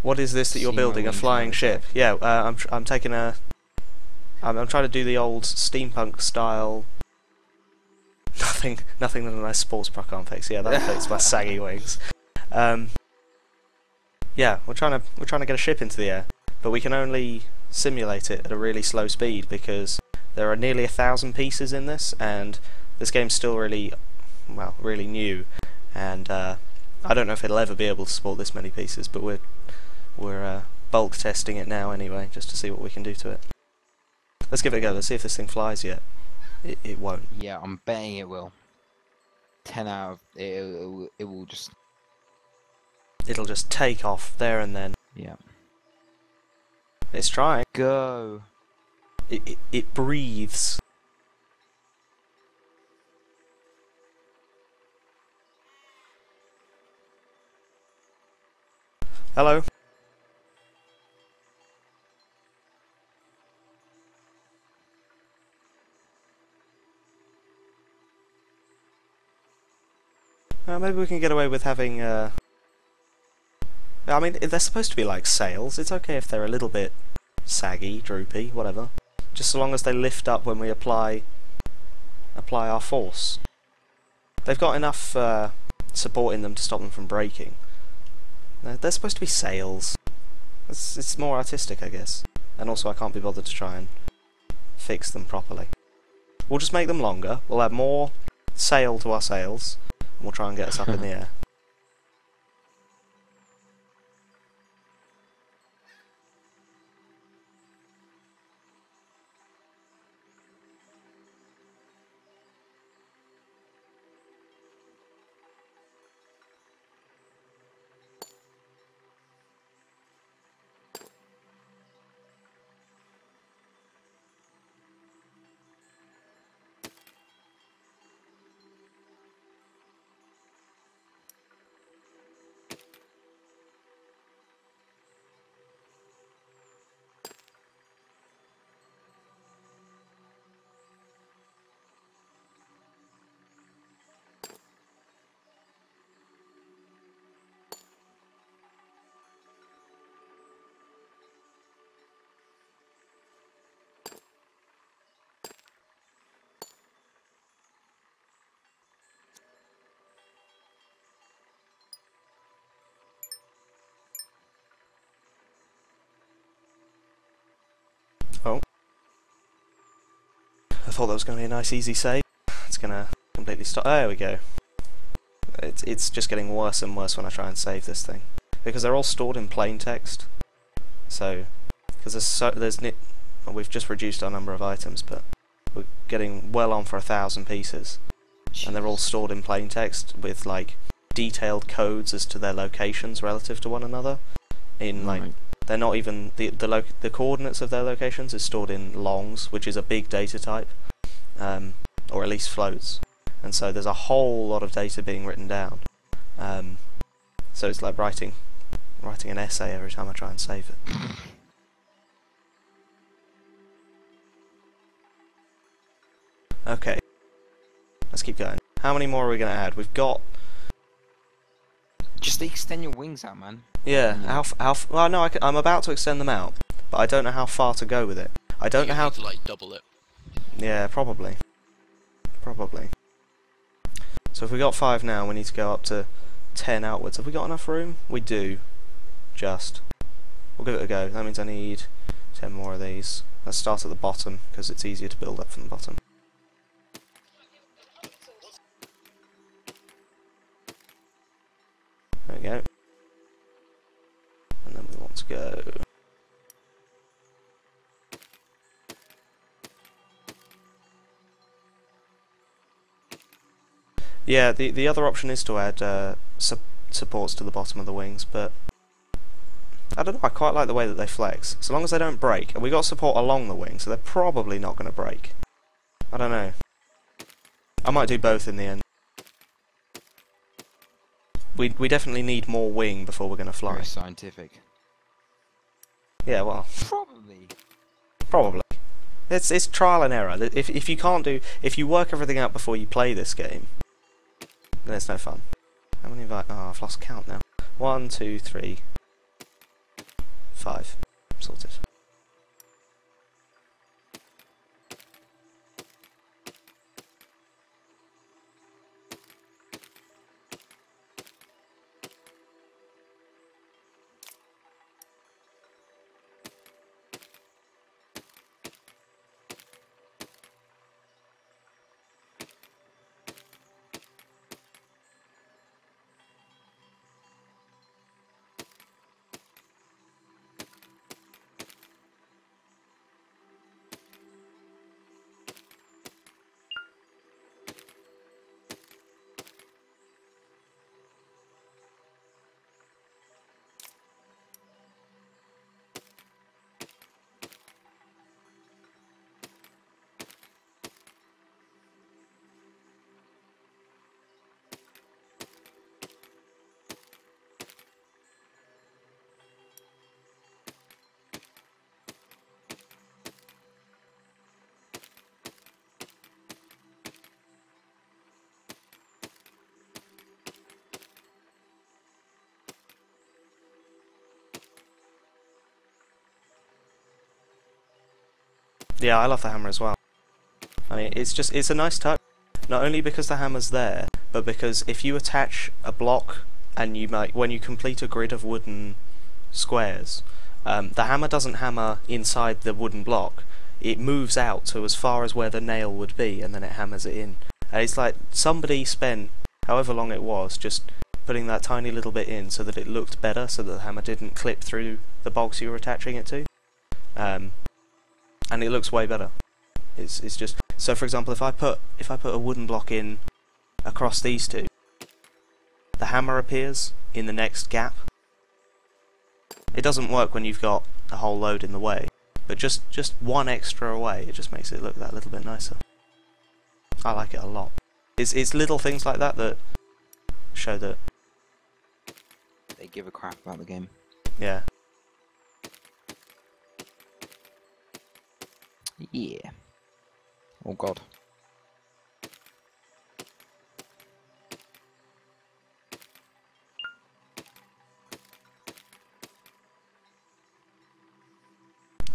What is this that you're See building? A flying ship? Yeah, uh, I'm tr- I'm taking a. I'm, I'm trying to do the old steampunk style. Nothing, nothing than a nice sports bra can't fix. Yeah, that affects my (laughs) saggy wings. Um, yeah, we're trying to we're trying to get a ship into the air, but we can only simulate it at a really slow speed because there are nearly a thousand pieces in this, and this game's still really, well, really new, and uh, I don't know if it'll ever be able to support this many pieces, but we're we're uh, bulk testing it now anyway, just to see what we can do to it. Let's give it a go. Let's see if this thing flies yet. It, it won't. Yeah, I'm betting it will. 10 out of... It, it, will- it will just... It'll just take off there and then. Yeah. It's trying. Go! It, it, it breathes. Hello. Uh, maybe we can get away with having. Uh... I mean, they're supposed to be like sails. It's okay if they're a little bit saggy, droopy, whatever. Just so long as they lift up when we apply apply our force. They've got enough uh, support in them to stop them from breaking. They're, supposed to be sails. It's, it's more artistic, I guess. And also, I can't be bothered to try and fix them properly. We'll just make them longer. We'll add more sail to our sails, we'll try and get us up in the air. Thought that was going to be a nice easy save. It's going to completely stop. There we go. It's, it's just getting worse and worse when I try and save this thing. Because they're all stored in plain text. So, because there's so, there's ni well, we've just reduced our number of items, but we're getting well on for a thousand pieces. And they're all stored in plain text with like detailed codes as to their locations relative to one another. In like Right. they're not even the the the coordinates of their locations is stored in longs, which is a big data type, um, or at least floats. And so there's a whole lot of data being written down. Um, so it's like writing writing an essay every time I try and save it. Okay. Let's keep going. How many more are we going to add? We've got... Just extend your wings out, man. Yeah, Yeah. how... f- how well, no, I am about to extend them out, but I don't know how far to go with it. I don't know how... to like double it. Yeah, probably. Probably. So if we got five now, we need to go up to ten outwards. Have we got enough room? We do. Just. We'll give it a go. That means I need ten more of these. Let's start at the bottom, because it's easier to build up from the bottom. There we go. And then we want to go... Yeah, the the other option is to add uh, su- supports to the bottom of the wings, but I don't know. I quite like the way that they flex, so long as they don't break. And we got support along the wing, so they're probably not going to break. I don't know. I might do both in the end. We we definitely need more wing before we're going to fly. Very scientific. Yeah, well, Probably. probably. It's it's trial and error. If if you can't do if you work everything out before you play this game, then it's no fun. How many have I? Oh, I've lost count now. One, two, three, five. Sorted. Yeah, I love the hammer as well. I mean, it's just it's a nice touch. Not only because the hammer's there, but because if you attach a block and you might when you complete a grid of wooden squares, um, the hammer doesn't hammer inside the wooden block. It moves out to as far as where the nail would be, and then it hammers it in. And it's like somebody spent however long it was just putting that tiny little bit in so that it looked better, so that the hammer didn't clip through the box you were attaching it to. Um, and it looks way better. It's it's just so. For example, if I put if I put a wooden block in across these two, the hammer appears in the next gap. It doesn't work when you've got a whole load in the way, but just just one extra away, it just makes it look that little bit nicer. I like it a lot. It's it's little things like that that show that They give a crap about the game. yeah. Yeah. Oh god.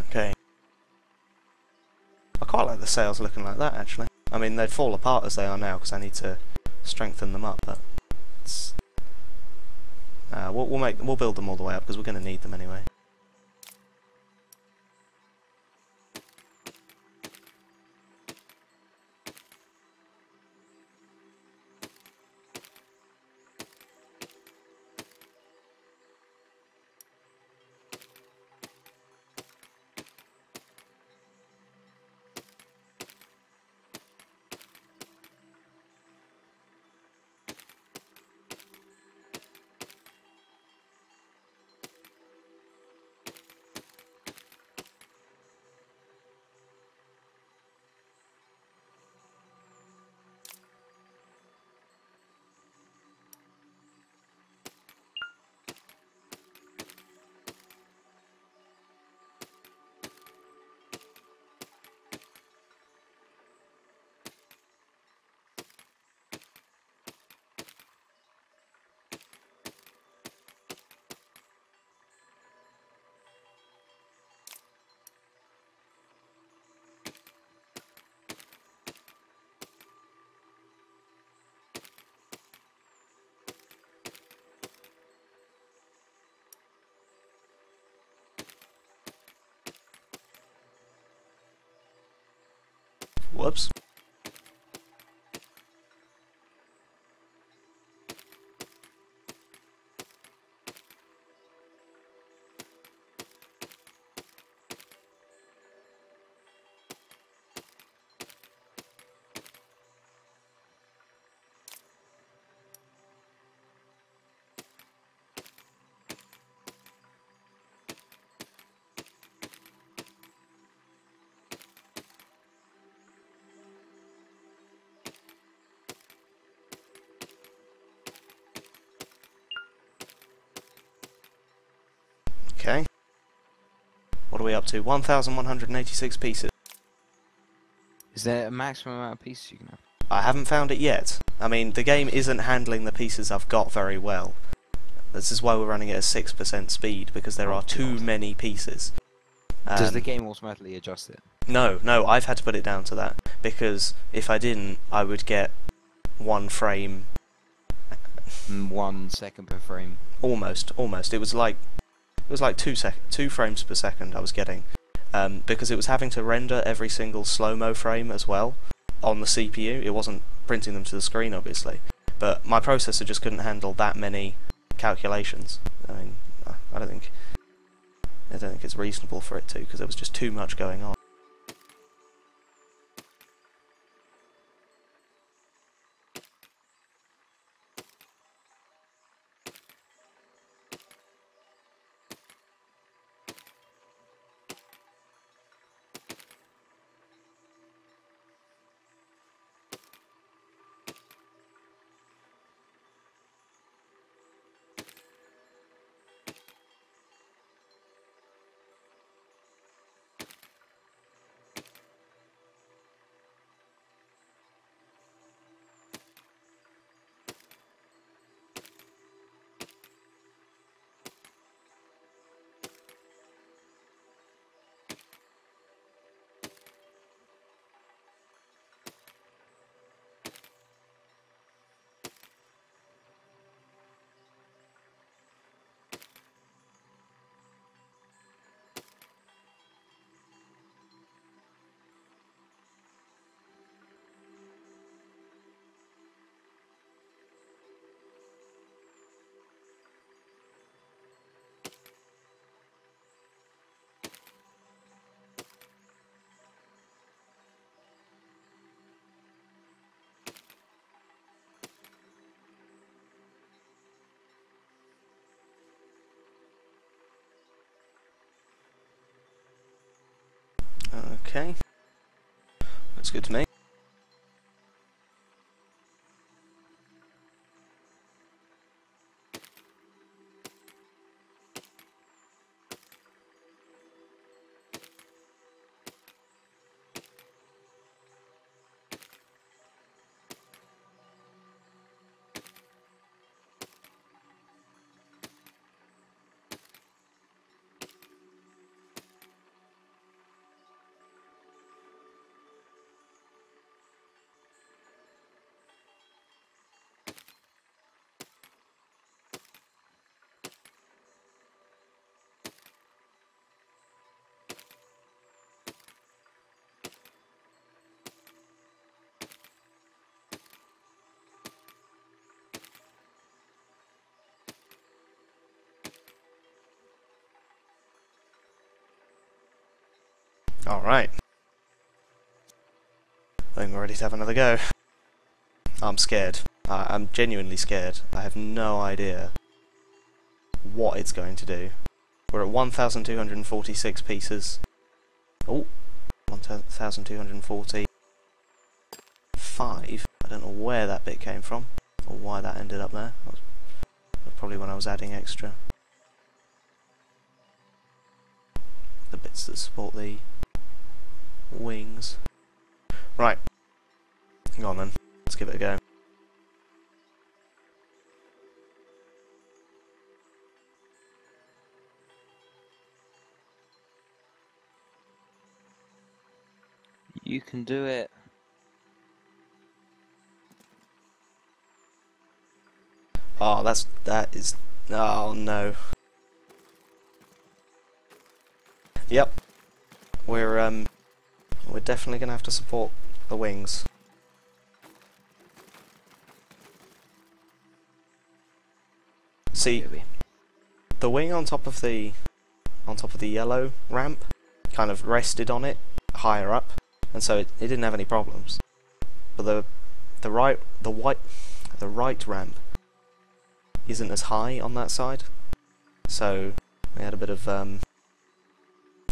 Okay. I quite like the sails looking like that actually. I mean, they'd fall apart as they are now because I need to strengthen them up, but it's, uh, we'll, we'll make we'll build them all the way up because we're going to need them anyway. What are we up to? 1,186 pieces. Is there a maximum amount of pieces you can have? I haven't found it yet. I mean, the game isn't handling the pieces I've got very well. This is why we're running it at 6% speed, because there Oh, are too many pieces. Does the Um, game automatically adjust it? No, no, I've had to put it down to that, because if I didn't, I would get one frame, Mm, One second per frame. almost, almost. It was like, it was like two sec, two frames per second I was getting, um, because it was having to render every single slow-mo frame as well on the CPU. It wasn't printing them to the screen, obviously, but my processor just couldn't handle that many calculations. I mean, I don't think, I don't think it's reasonable for it to, because there was just too much going on. Okay. That's good to me. Alright. I think we're ready to have another go. I'm scared. I I'm genuinely scared. I have no idea what it's going to do. We're at 1,246 pieces. Oh, 1,245. I don't know where that bit came from, or why that ended up there. That was probably when I was adding extra. The bits that support the wings. Right. Hang on then. Let's give it a go. You can do it. Oh, that's that is. Oh no. Yep. We're um. We're definitely gonna have to support the wings. See, the wing on top of the on top of the yellow ramp kind of rested on it higher up, and so it, it didn't have any problems. But the the right the white the right ramp isn't as high on that side, so we had a bit of um,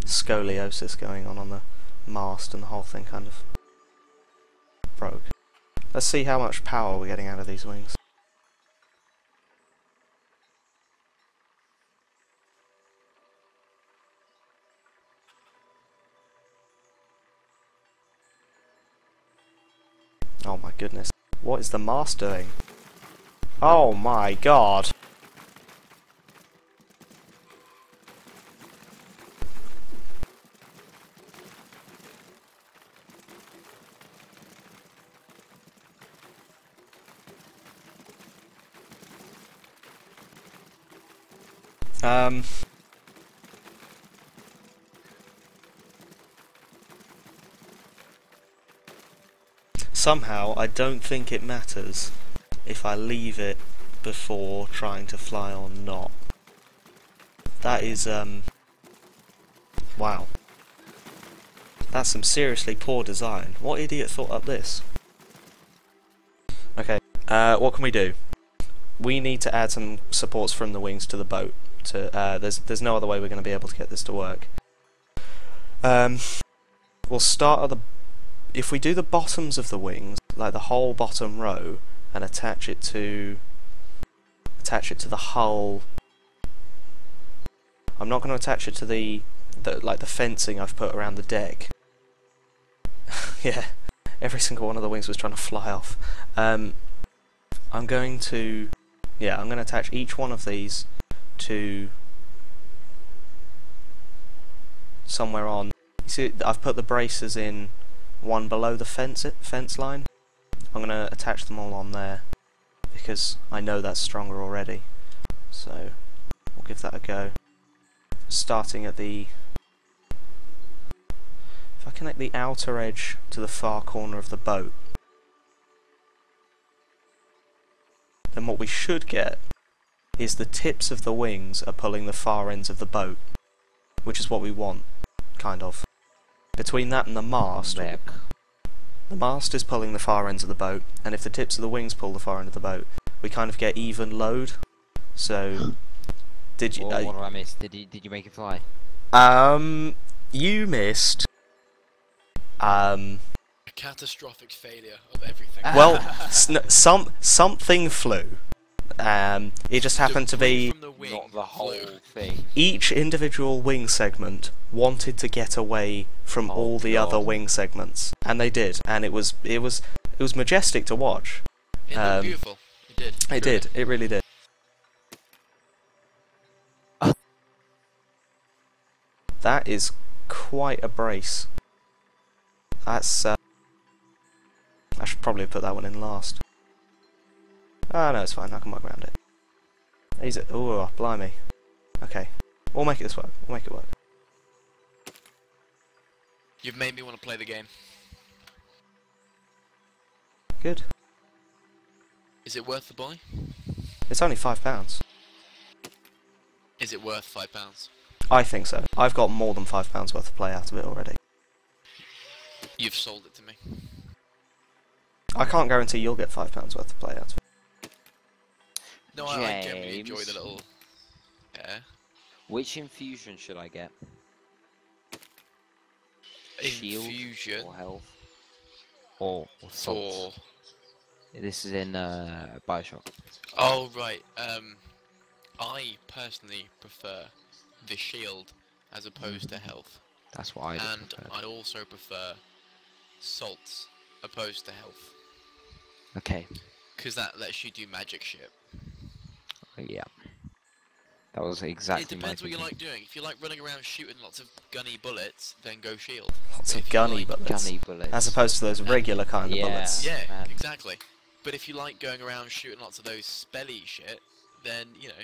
scoliosis going on on the mast, and the whole thing kind of broke. Let's see how much power we're getting out of these wings. Oh my goodness. What is the mast doing? Oh my god. Um somehow I don't think it matters if I leave it before trying to fly or not. That is, um, wow. That's some seriously poor design. What idiot thought up this? Okay, uh, what can we do? We need to add some supports from the wings to the boat. To uh, there's there's no other way we're going to be able to get this to work. Um, we'll start at the if we do the bottoms of the wings, like the whole bottom row, and attach it to attach it to the hull. I'm not going to attach it to the, the like the fencing I've put around the deck. (laughs) yeah, every single one of the wings was trying to fly off. Um, I'm going to yeah, I'm going to attach each one of these to somewhere on. You see, I've put the braces in one below the fence fence line. I'm going to attach them all on there because I know that's stronger already. So we'll give that a go. Starting at the if I connect the outer edge to the far corner of the boat, then what we should get is the tips of the wings are pulling the far ends of the boat, which is what we want, kind of. Between that and the mast, Mech. the mast is pulling the far ends of the boat, and if the tips of the wings pull the far end of the boat, we kind of get even load. So, (laughs) did you? What, uh, what did I miss? Did you did you make it fly? um, you missed. Um, A catastrophic failure of everything. well, (laughs) sn- some something flew. Um, it just happened to be the Not the whole thing. each individual wing segment wanted to get away from Oh, all the other wing segments, and they did, and it was it was it was majestic to watch. It looked Um, beautiful. It did. It truly. did, it really did. That is quite a brace. That's. Uh, I should probably put that one in last. Ah, no, it's fine. I can work around it. Is it? Oh, blimey. Okay, we'll make it this work. We'll make it work. You've made me want to play the game. Good. Is it worth the buy? It's only five pounds. Is it worth five pounds? I think so. I've got more than five pounds worth of play out of it already. You've sold it to me. I can't guarantee you'll get five pounds worth of play out of it. No, I, I generally enjoy the little. Yeah. Which infusion should I get? Shield Infusion or health? Or, or salt? for. This is in uh, BioShock. Oh right. Um, I personally prefer the shield as opposed to health, That's what I do. and I also prefer salts opposed to health, Okay. because that lets you do magic shit. Yeah. That was exactly it depends my what you thinking. like doing. If you like running around shooting lots of gunny bullets, then go shield. Lots of gunny like- bullets. Gunny bullets. As opposed to those regular kind of bullets. Yeah, man. exactly. But if you like going around shooting lots of those spelly shit, then you know,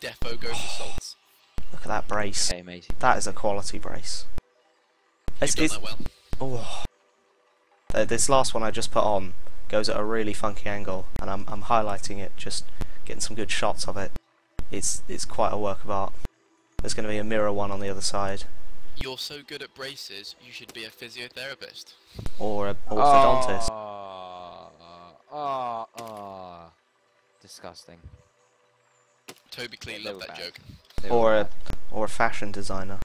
defo goes with salts. (sighs) Look at that brace. Okay, amazing. That is a quality brace. You've It's, done it's, that well. oh, uh, this last one I just put on goes at a really funky angle, and I'm I'm highlighting it, just getting some good shots of it. It's it's quite a work of art. There's going to be a mirror one on the other side, You're so good at braces, you should be a physiotherapist. or a orthodontist. Ah, ah, ah. Disgusting. Toby Clee loved that bad. joke. They or a or a fashion designer.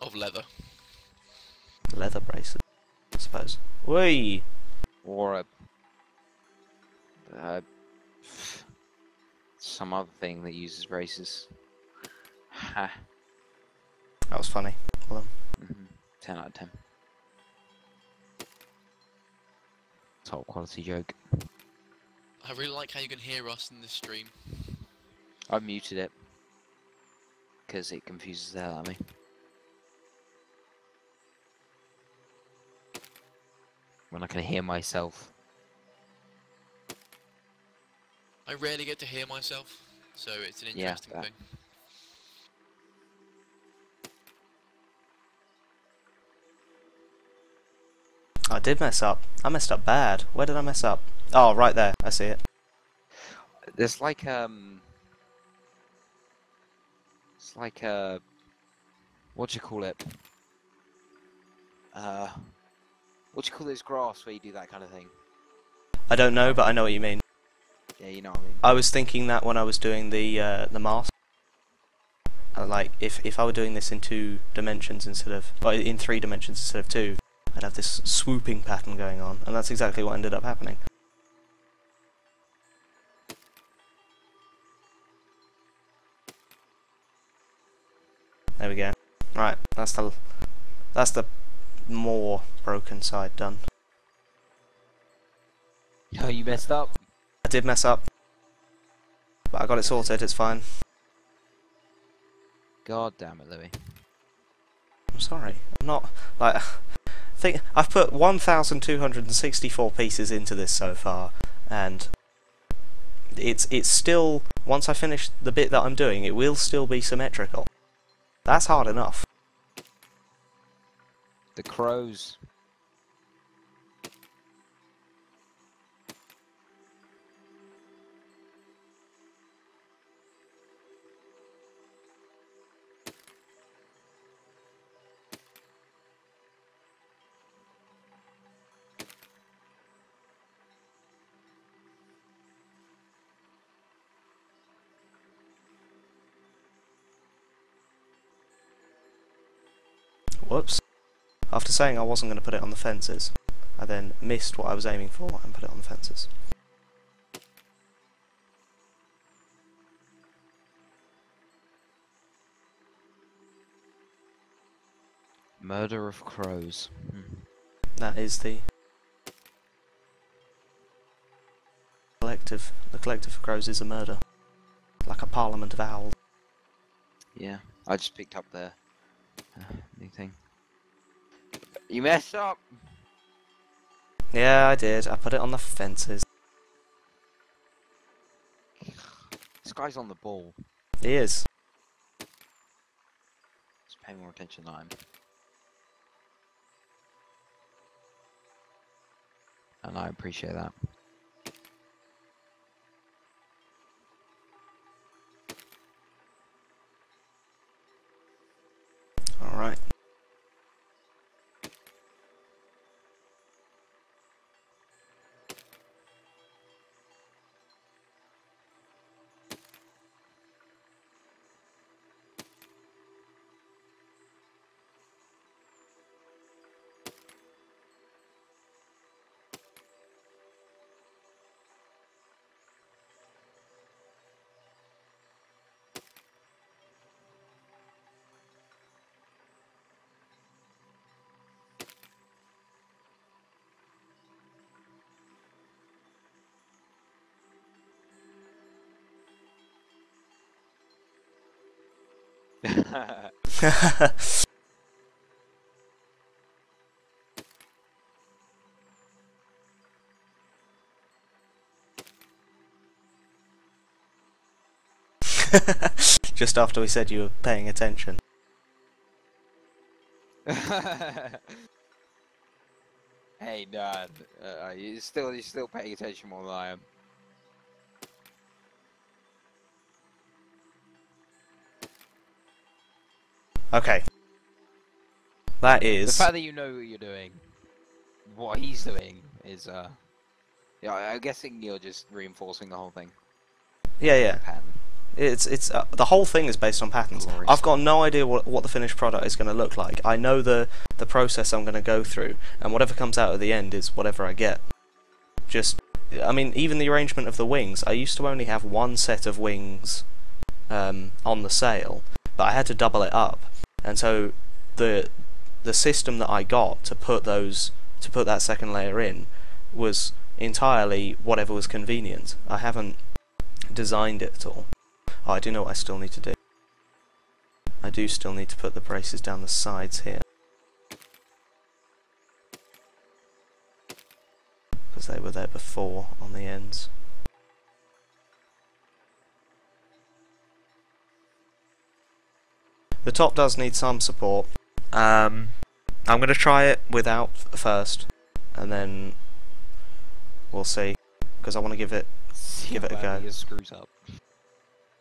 Of leather. Leather braces, I suppose. Whee! or a uh, some other thing that uses braces. Ha. That was funny. Well done. mhm, Ten out of ten. Top quality joke. I really like how you can hear us in this stream. I muted it because it confuses the hell out of me. When I can hear myself. I rarely get to hear myself, so it's an interesting that- thing. I did mess up. I messed up bad. Where did I mess up? Oh, right there. I see it. There's like um, it's like uh, what do you call it? Uh, what do you call this grass where you do that kind of thing? I don't know, but I know what you mean. Yeah, you know what I mean. I was thinking that when I was doing the uh, the mask. Uh, like if if I were doing this in two dimensions instead of well, in three dimensions instead of two, I'd have this swooping pattern going on, and that's exactly what ended up happening. There we go. Right, that's the that's the more broken side done. Oh, you messed up. I did mess up, but I got it sorted. It's fine. God damn it, Louis. I'm sorry. I'm not like. I (sighs) think I've put 1,264 pieces into this so far, and it's it's still once I finish the bit that I'm doing, it will still be symmetrical. That's hard enough. The crows. Whoops. After saying I wasn't going to put it on the fences, I then missed what I was aiming for and put it on the fences. Murder of crows. Hmm. That is the collective. The collective of crows is a murder, like a parliament of owls. Yeah, I just picked up the uh, new thing. You messed up. Yeah, I did. I put it on the fences. This guy's on the ball. He is. He's paying more attention than I am. And I appreciate that. (laughs) Just after we said you were paying attention. (laughs) Hey, nah, uh, you still you're still paying attention more than I am. Okay. That is. The fact that you know what you're doing, what he's doing, is uh, yeah. I- I'm guessing you're just reinforcing the whole thing. Yeah, yeah. Pattern. It's it's uh, the whole thing is based on patterns. Glorious. I've got no idea what what the finished product is going to look like. I know the the process I'm going to go through, and whatever comes out at the end is whatever I get. Just, I mean, even the arrangement of the wings. I used to only have one set of wings um, on the sail, but I had to double it up, and so the the system that I got to put those to put that second layer in was entirely whatever was convenient. I haven't designed it at all. Oh, I do know what I still need to do. I do still need to put the braces down the sides here. Because they were there before on the ends. The top does need some support. Um, I'm going to try it without first, and then we'll see. Because I want to give it See Give it a go. Screws up.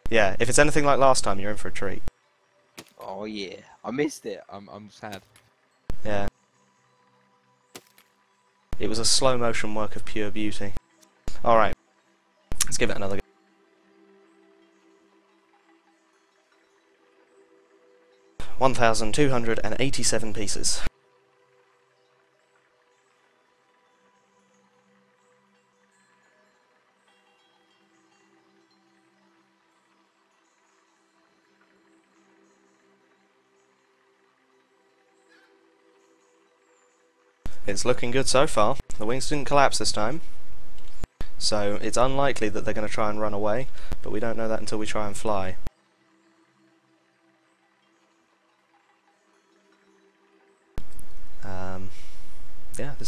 Yeah, if it's anything like last time, you're in for a treat. Oh yeah, I missed it. I'm I'm sad. Yeah. It was a slow motion work of pure beauty. Alright, let's give it another go. One thousand two hundred and eighty-seven pieces. It's looking good so far. The wings didn't collapse this time. So it's unlikely that they're going to try and run away, but we don't know that until we try and fly.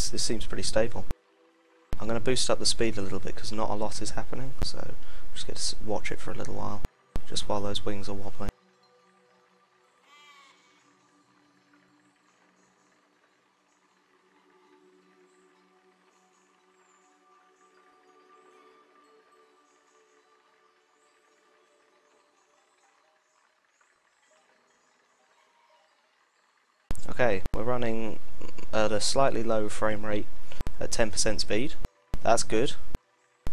This, this seems pretty stable. I'm going to boost up the speed a little bit because not a lot is happening, so I'm just get to watch it for a little while, just while those wings are wobbling. Okay, we're running at a slightly low frame rate at 10% speed. That's good.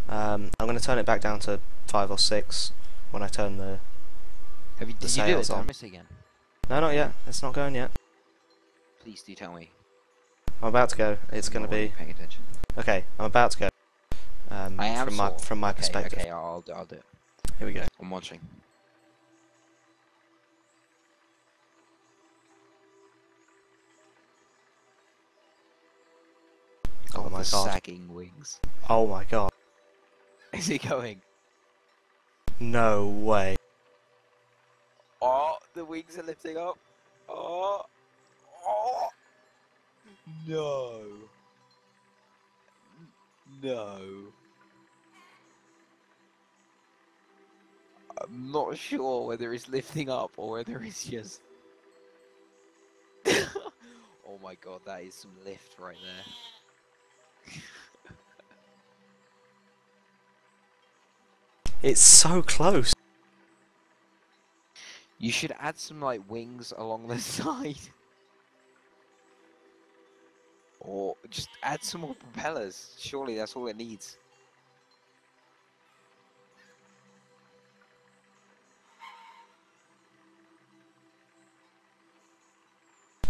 Um, I'm going to turn it back down to 5 or 6 when I turn the... Have you did you do it? sails Did I on. miss again? No, not yet. It's not going yet. Please do tell me. I'm about to go. It's going to be... paying attention. Okay, I'm about to go. Um, I am from my from my okay, perspective. Okay, I'll I'll do it. Here we go. I'm watching. Oh my god. sagging wings. Oh my god. Is he going? No way. Oh, the wings are lifting up. Oh, oh, no, no. I'm not sure whether it's lifting up or whether it's just. (laughs) oh my god, that is some lift right there. It's so close. You should add some like wings along the (laughs) side. Or just add some more propellers. Surely that's all it needs.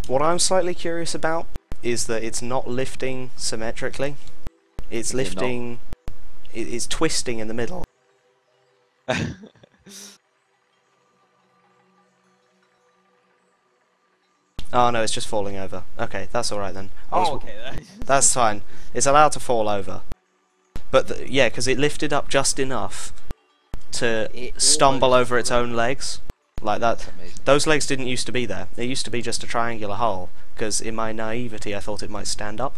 What I'm slightly curious about is that it's not lifting symmetrically. It's Is it not? lifting. it- it's twisting in the middle. (laughs) Oh no, it's just falling over. Okay, that's alright then. I was- oh, okay. That's fine. It's allowed to fall over. But th yeah, because it lifted up just enough to It stumble over its own legs. Like that. Those legs didn't used to be there. It used to be just a triangular hole, because in my naivety I thought it might stand up.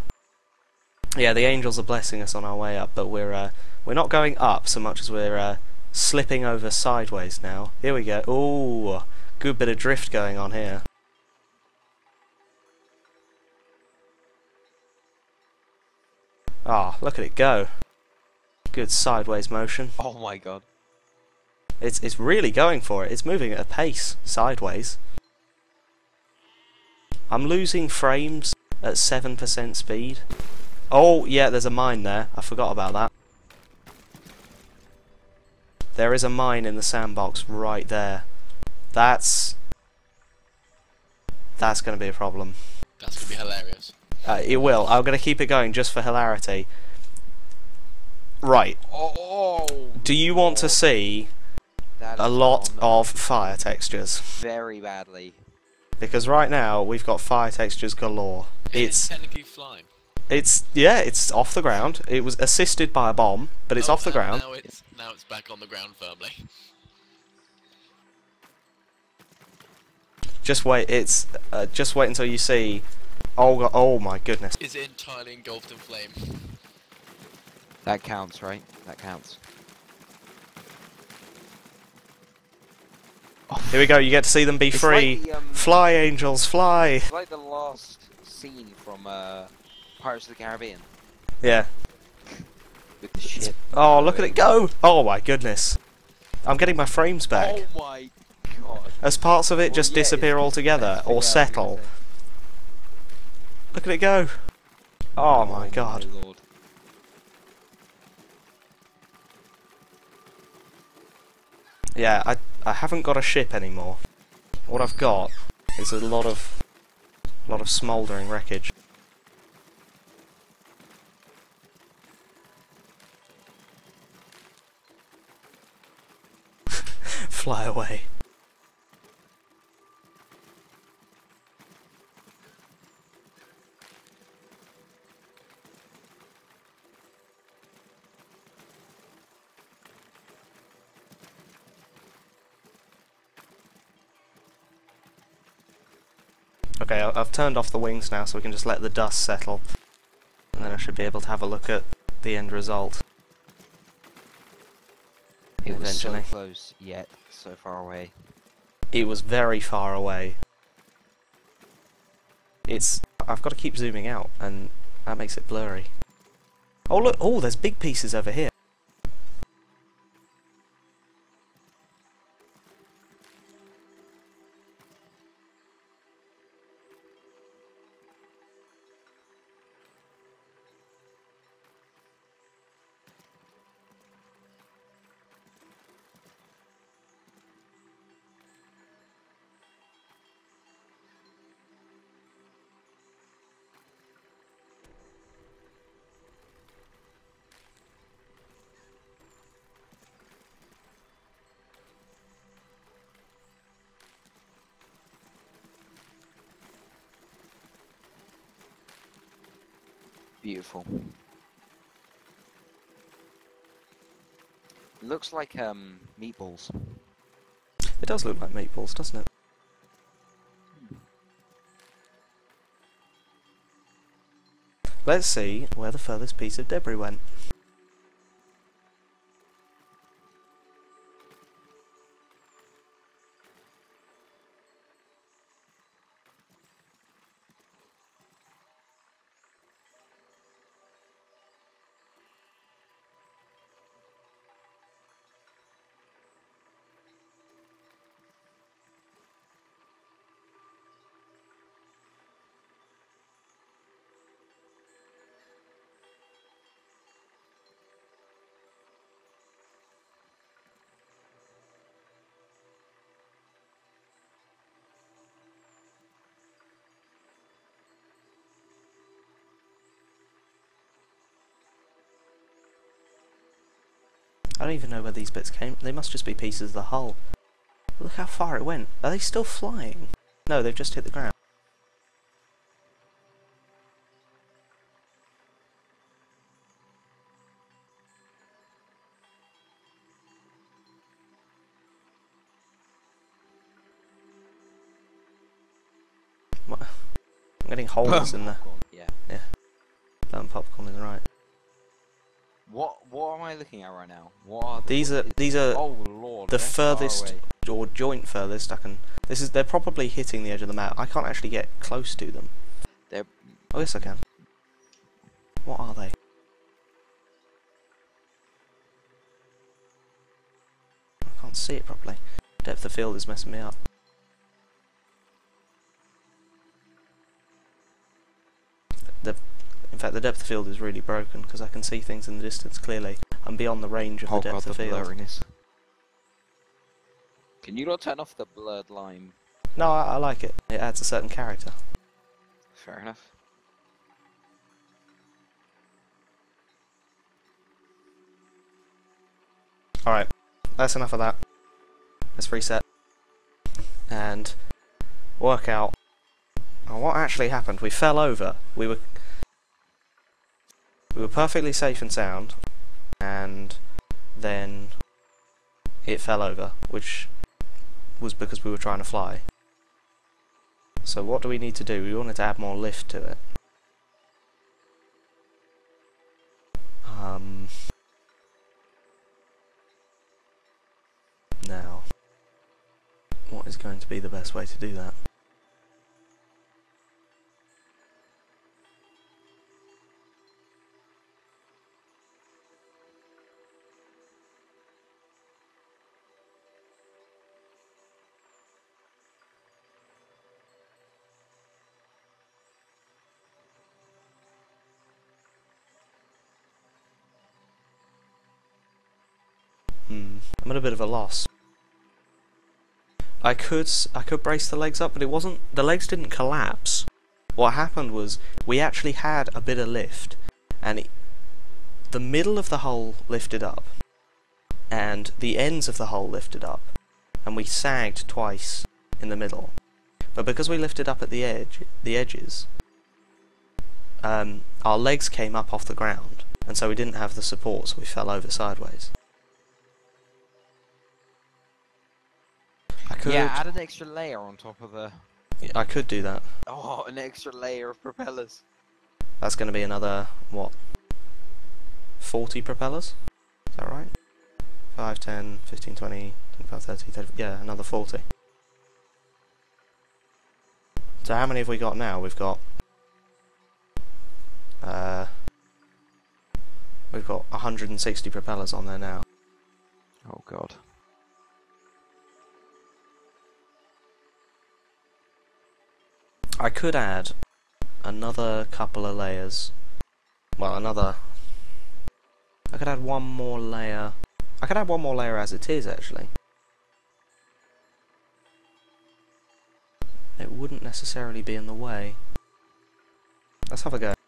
Yeah, the angels are blessing us on our way up, but we're uh, we're not going up so much as we're uh, slipping over sideways now. Here we go. Ooh, good bit of drift going on here. Ah, look at it go. Good sideways motion. Oh my god. It's it's really going for it. It's moving at a pace sideways. I'm losing frames at 7% speed. Oh, yeah, there's a mine there. I forgot about that. There is a mine in the sandbox right there. That's... That's going to be a problem. That's gonna be hilarious. Uh, it will. I'm going to keep it going just for hilarity. Right. Oh. Do you want to see a lot of fire textures? very badly. Because right now we've got fire textures galore. Is It's technically flying. it's yeah, it's off the ground. It was assisted by a bomb, but it's Oh, off the now- ground. Now it's now it's back on the ground firmly. Just wait. It's uh, just wait until you see. Oh oh my goodness. Is it entirely engulfed in flame? That counts, right? That counts. Here we go. You get to see them be It's free. Like the, um, Fly, angels, fly. it's like the last scene from uh, Pirates of the Caribbean Yeah. (laughs) with the ship. Oh look at it go. Oh my goodness. I'm getting my frames back. Oh my god. As parts of it Well, just yeah, disappear altogether or figure out what settle. you're gonna say. Look at it go. Oh my god. lord. Yeah, I I haven't got a ship anymore. What I've got is a lot of a lot of smouldering wreckage. (laughs) Fly away. Okay, I've turned off the wings now so we can just let the dust settle. And then I should be able to have a look at the end result. It was so close, yet so far away. It was very far away. It's... I've got to keep zooming out, and that makes it blurry. Oh look, oh, there's big pieces over here. Beautiful. Looks like um meatballs. It does look like meatballs, doesn't it? Let's see where the furthest piece of debris went. I don't even know where these bits came. They must just be pieces of the hull. Look how far it went. Are they still flying? No, they've just hit the ground. What? I'm getting holes in the Yeah. burnt popcorn in the right. What am I looking at right now? What are these are these are oh Lord, the furthest or joint furthest I can. This is they're probably hitting the edge of the map. I can't actually get close to them. They're. Oh yes, I can. What are they? I can't see it properly. Depth of field is messing me up. They're fact, the depth of field is really broken because I can see things in the distance clearly. I'm beyond the range of Oh the god, depth the of field. blurriness. Can you not turn off the blurred line? No, I, I like it. It adds a certain character. Fair enough. Alright, that's enough of that. Let's reset and work out what actually happened. We fell over. We were we were perfectly safe and sound, and then it fell over, which was because we were trying to fly. So what do we need to do? We wanted to add more lift to it. Um, now, what is going to be the best way to do that? I could I could brace the legs up, but it wasn't. The legs didn't collapse. What happened was we actually had a bit of lift, and it, the middle of the hole lifted up, and the ends of the hole lifted up, and we sagged twice in the middle. But because we lifted up at the edge, the edges, um, our legs came up off the ground, and so we didn't have the support, so we fell over sideways. Could, Yeah, add an extra layer on top of the. I could do that. Oh, an extra layer of propellers. That's going to be another, what, 40 propellers? Is that right? 5, 10, 15, 20, 25, 30, 30, yeah, another 40. So how many have we got now? We've got, uh, we've got 160 propellers on there now. Oh god. I could add another couple of layers. Well, another. I could add one more layer. I could add one more layer as it is, actually. It wouldn't necessarily be in the way. Let's have a go.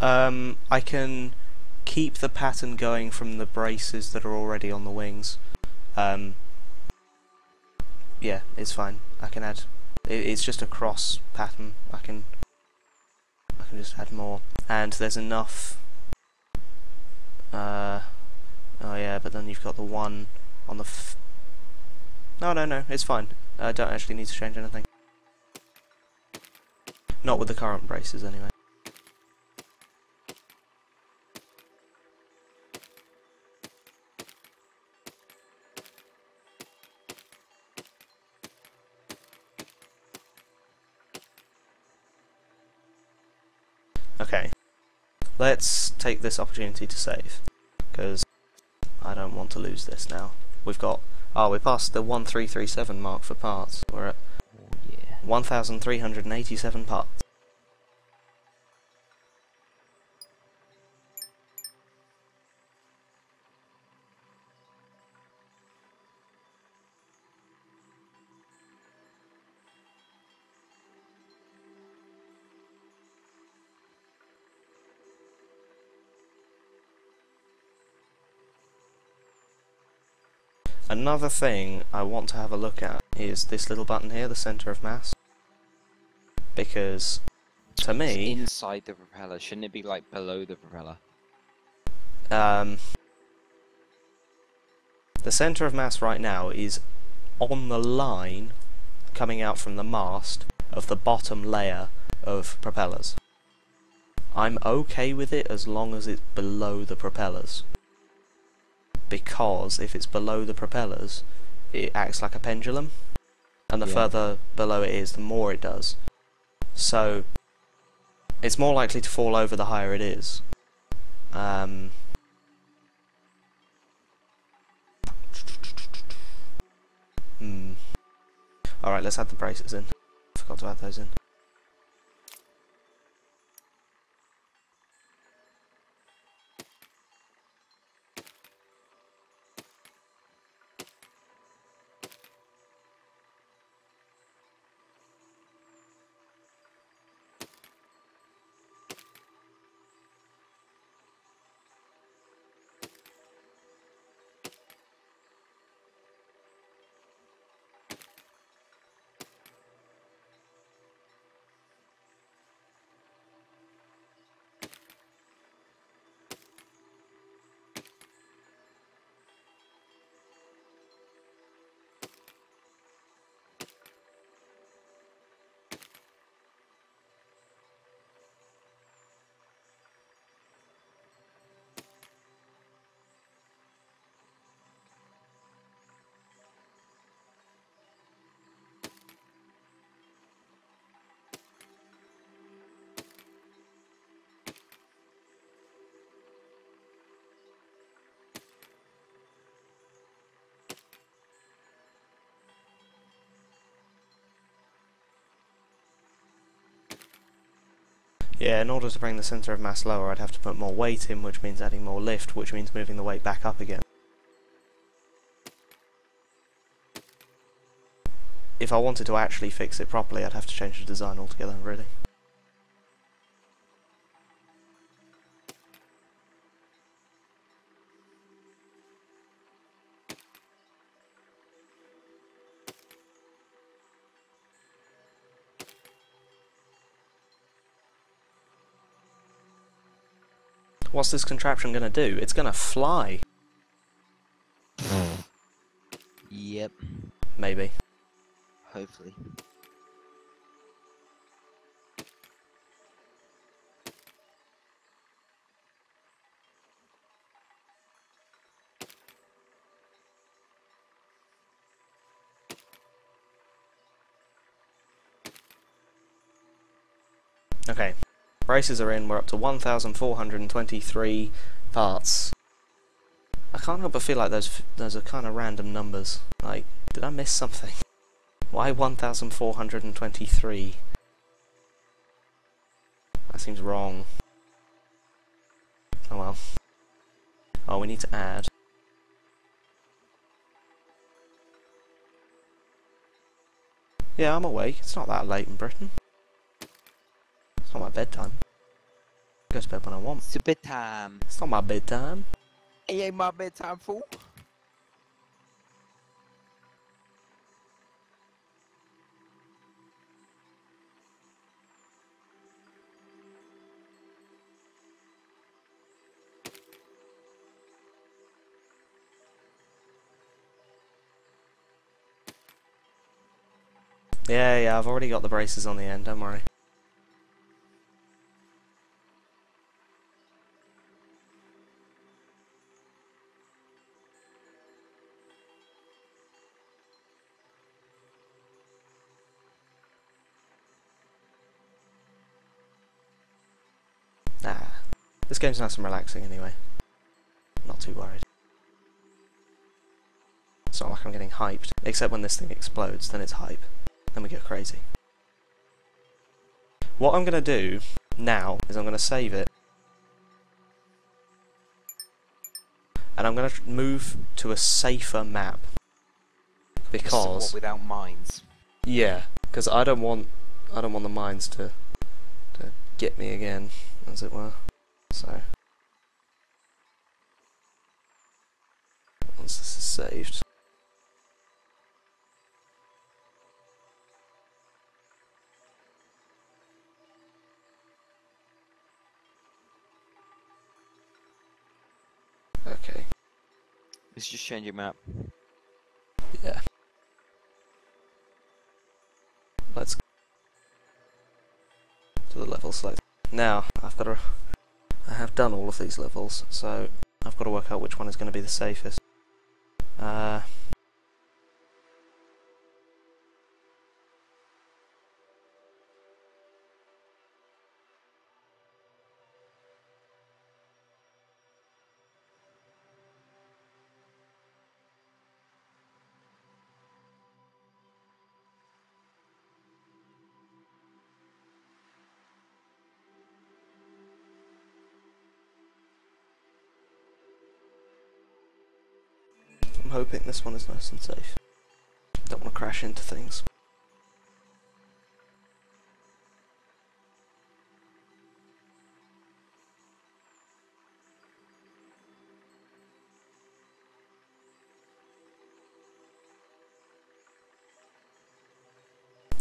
Um, I can keep the pattern going from the braces that are already on the wings. Um, yeah, it's fine. I can add. It, it's just a cross pattern. I can. I can just add more, and there's enough. Uh, oh yeah, but then you've got the one on the. No, no, no. It's fine. I don't actually need to change anything. Not with the current braces, anyway. Take this opportunity to save. Because I don't want to lose this now. We've got... Oh, we passed the 1337 mark for parts. We're at Oh 1,387 parts. Another thing I want to have a look at is this little button here, the center of mass. Because, to me, Inside the propeller, shouldn't it be like below the propeller? um, the center of mass right now is on the line coming out from the mast of the bottom layer of propellers. I'm okay with it as long as it's below the propellers. Because if it's below the propellers, it acts like a pendulum. And the Yeah. further below it is, the more it does. So, it's more likely to fall over the higher it is. Um, hmm. Alright, let's add the braces in. Forgot to add those in. Yeah, in order to bring the centre of mass lower, I'd have to put more weight in, which means adding more lift, which means moving the weight back up again. If I wanted to actually fix it properly, I'd have to change the design altogether, really. What's this contraption gonna do? It's gonna fly, Yep. maybe. Hopefully. Braces are in, we're up to 1,423 parts. I can't help but feel like those those are kind of random numbers. Like, did I miss something? Why 1,423? That seems wrong. Oh well. Oh, we need to add. Yeah, I'm awake. It's not that late in Britain. It's not my bedtime. I go to bed when I want. It's a bedtime. It's not my bedtime. It ain't my bedtime, fool. Yeah, yeah, I've already got the braces on the end, don't worry. Game's nice and relaxing anyway. Not too worried. It's not like I'm getting hyped. Except when this thing explodes, then it's hype. Then we go crazy. What I'm going to do now is I'm going to save it. And I'm going to move to a safer map. Because... Without mines. Yeah, because I don't want I don't want the mines to to get me again, as it were. So once this is saved. Okay, Let's just change your map. yeah. Let's to the level select. Now, I've got to. Have done all of these levels, so I've got to work out which one is going to be the safest. Uh, I'm this one is nice and safe. Don't want to crash into things.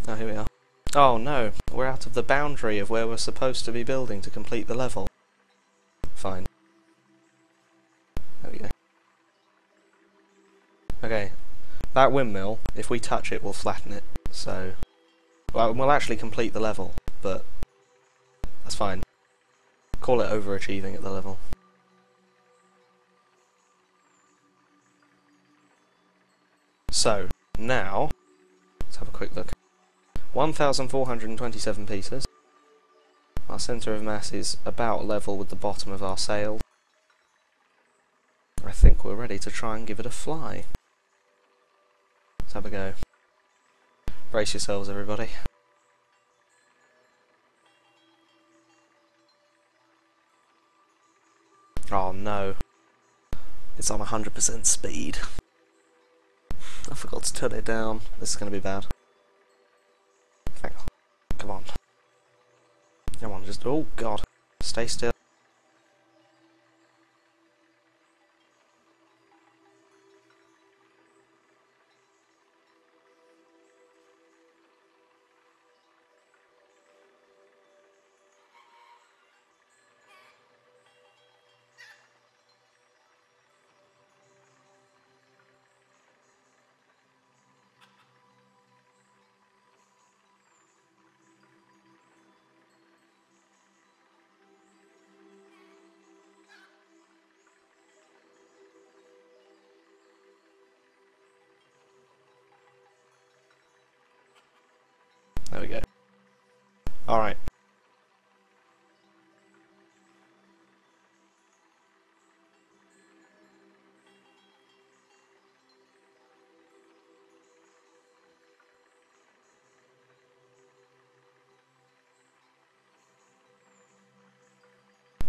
Oh, here we are. Oh no, we're out of the boundary of where we're supposed to be building to complete the level. Fine. That windmill, if we touch it, we'll flatten it. So, well, we'll actually complete the level, but that's fine. Call it overachieving at the level. So, now, let's have a quick look. 1,427 pieces. Our centre of mass is about level with the bottom of our sail. I think we're ready to try and give it a fly. Let's have a go. Brace yourselves, everybody. Oh no. It's on 100% speed. I forgot to turn it down. This is going to be bad. Hang on. Come on. Come on, just. Oh god. Stay still.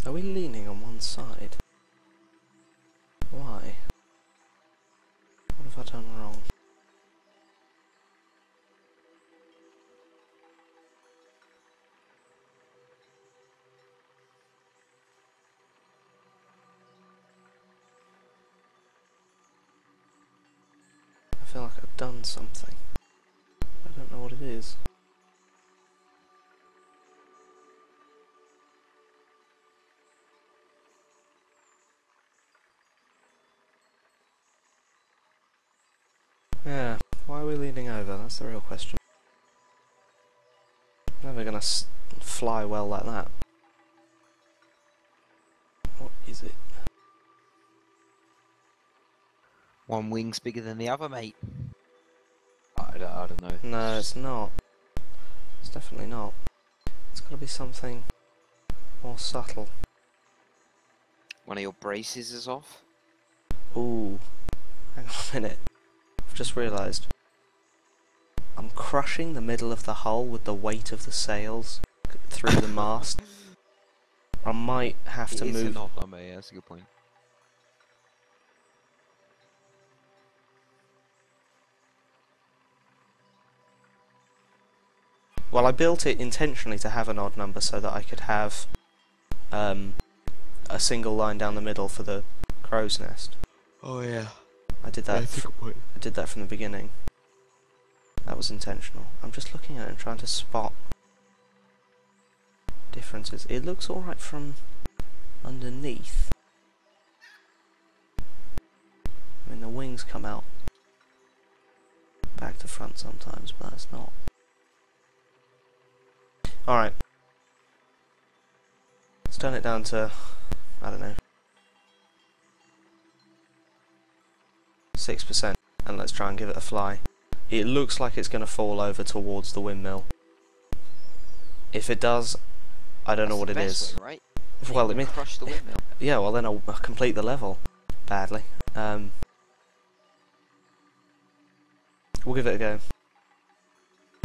Are we leaning on one side? Why? What have I done wrong? I feel like I've done something. I don't know what it is. That's the real question. Never gonna s fly well like that. What is it? One wing's bigger than the other, mate. I don't, I don't know. No, it's not. It's definitely not. It's gotta be something more subtle. one of your braces is off. Ooh. Hang on a minute. I've just realised. I'm crushing the middle of the hull with the weight of the sails through the mast. I might have to It is move. an odd number, yeah, that's a good point. Well, I built it intentionally to have an odd number so that I could have um, a single line down the middle for the crow's nest. Oh yeah. I did that. fr- point. I did that from the beginning. That was intentional. I'm just looking at it and trying to spot differences. It looks alright from underneath. I mean, the wings come out back to front sometimes, but that's not. Alright. Let's turn it down to, I don't know, 6%, and let's try and give it a fly. It looks like it's going to fall over towards the windmill. If it does, I don't know what it is. Way, right? (laughs) Well, it means crush the (laughs) windmill. yeah. Well, then I'll, I'll complete the level badly. Um, we'll give it a go.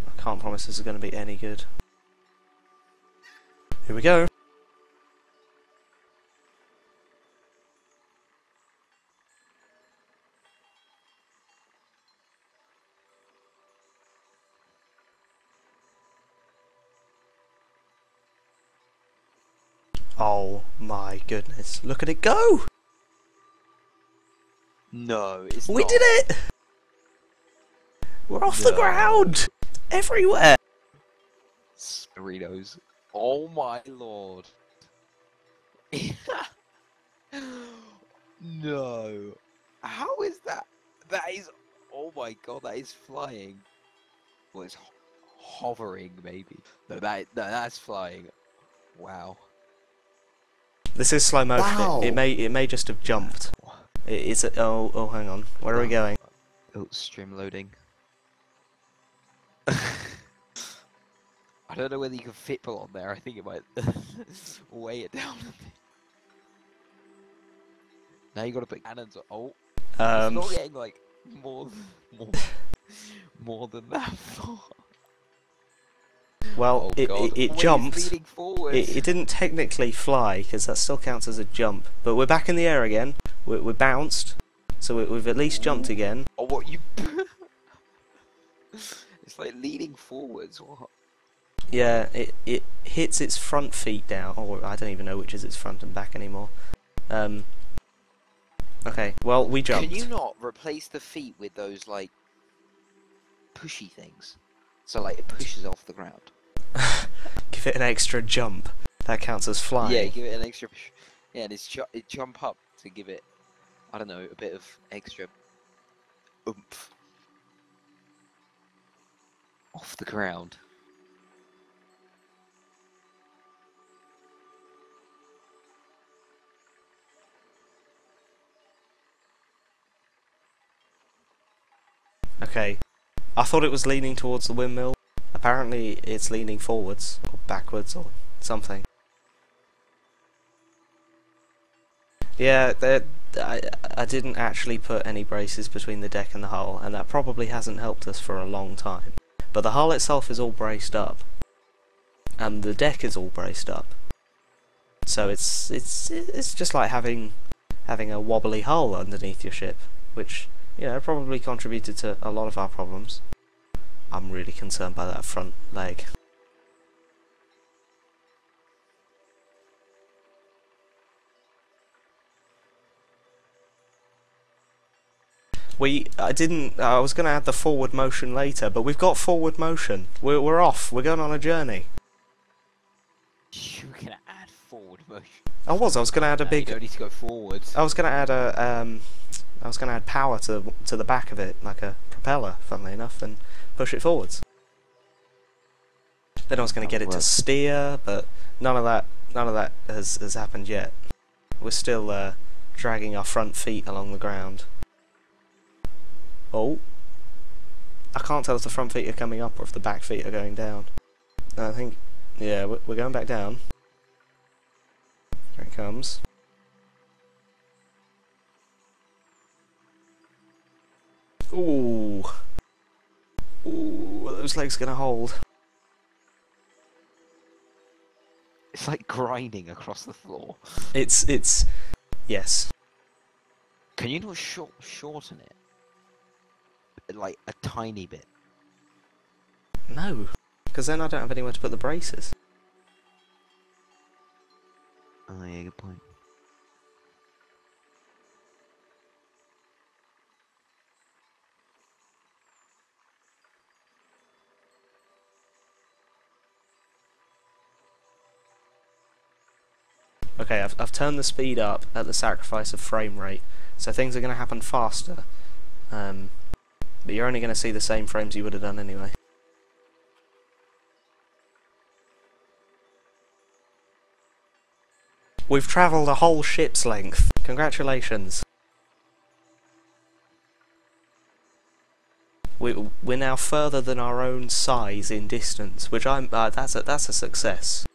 I can't promise this is going to be any good. Here we go. Goodness! Look at it go! No, it's We not. did it! We're off the ground! Everywhere! Doritos. Oh my lord. (laughs) no. How is that? That is. Oh my god, that is flying. Well, it's ho- hovering, maybe. No, that no, that's flying. Wow. This is slow motion. It- Wow. It, may it may just have jumped. It, it's a, oh oh hang on. Where are we going? Oh, stream loading. (laughs) I don't know whether you can fit people on there. I think it might (laughs) weigh it down a bit. Now you got to put cannons. on- Oh, Um, it's not getting like more, more, (laughs) more than that far. Well, oh it, it, it jumped. It, it didn't technically fly because that still counts as a jump. But we're back in the air again. We're, we're bounced, so we, we've at least jumped again. Oh, what you? (laughs) it's like leaning forwards. What? Yeah, it it hits its front feet down, or I don't even know which is its front and back anymore. Um. Okay, well we jumped. Can you not replace the feet with those like pushy things? So like it pushes off the ground. (laughs) Give it an extra jump. That counts as flying. Yeah, give it an extra. Yeah, and it's ju- it jump up to give it. I don't know, a bit of extra oomph off the ground. Okay. I thought it was leaning towards the windmill. Apparently it's leaning forwards, or backwards, or something. Yeah, I, I didn't actually put any braces between the deck and the hull, and that probably hasn't helped us for a long time. But the hull itself is all braced up, and the deck is all braced up. So it's it's it's just like having having a wobbly hull underneath your ship, which you know probably contributed to a lot of our problems. I'm really concerned by that front leg. We, I didn't, I was going to add the forward motion later, but we've got forward motion. We're, we're off, we're going on a journey. You can add forward motion. I was, I was going to add a No, big, You don't need to go forwards. I was going to add a, um, I was going to add power to the, to the back of it, like a propeller, funnily enough, and push it forwards. Then I was going to get it to steer, but none of that none of that has, has happened yet. We're still uh, dragging our front feet along the ground. Oh. I can't tell if the front feet are coming up or if the back feet are going down. I think, yeah, we're going back down. There it comes. Ooh. Ooh, are those legs gonna hold? It's like grinding across the floor. It's it's yes. Can you not short shorten it? Like a tiny bit. No, because then I don't have anywhere to put the braces. Oh yeah, good point. Okay, I've I've turned the speed up at the sacrifice of frame rate, so things are going to happen faster. Um, but you're only going to see the same frames you would have done anyway. We've travelled a whole ship's length. Congratulations. We, we're now further than our own size in distance, which I'm uh, that's a that's a success.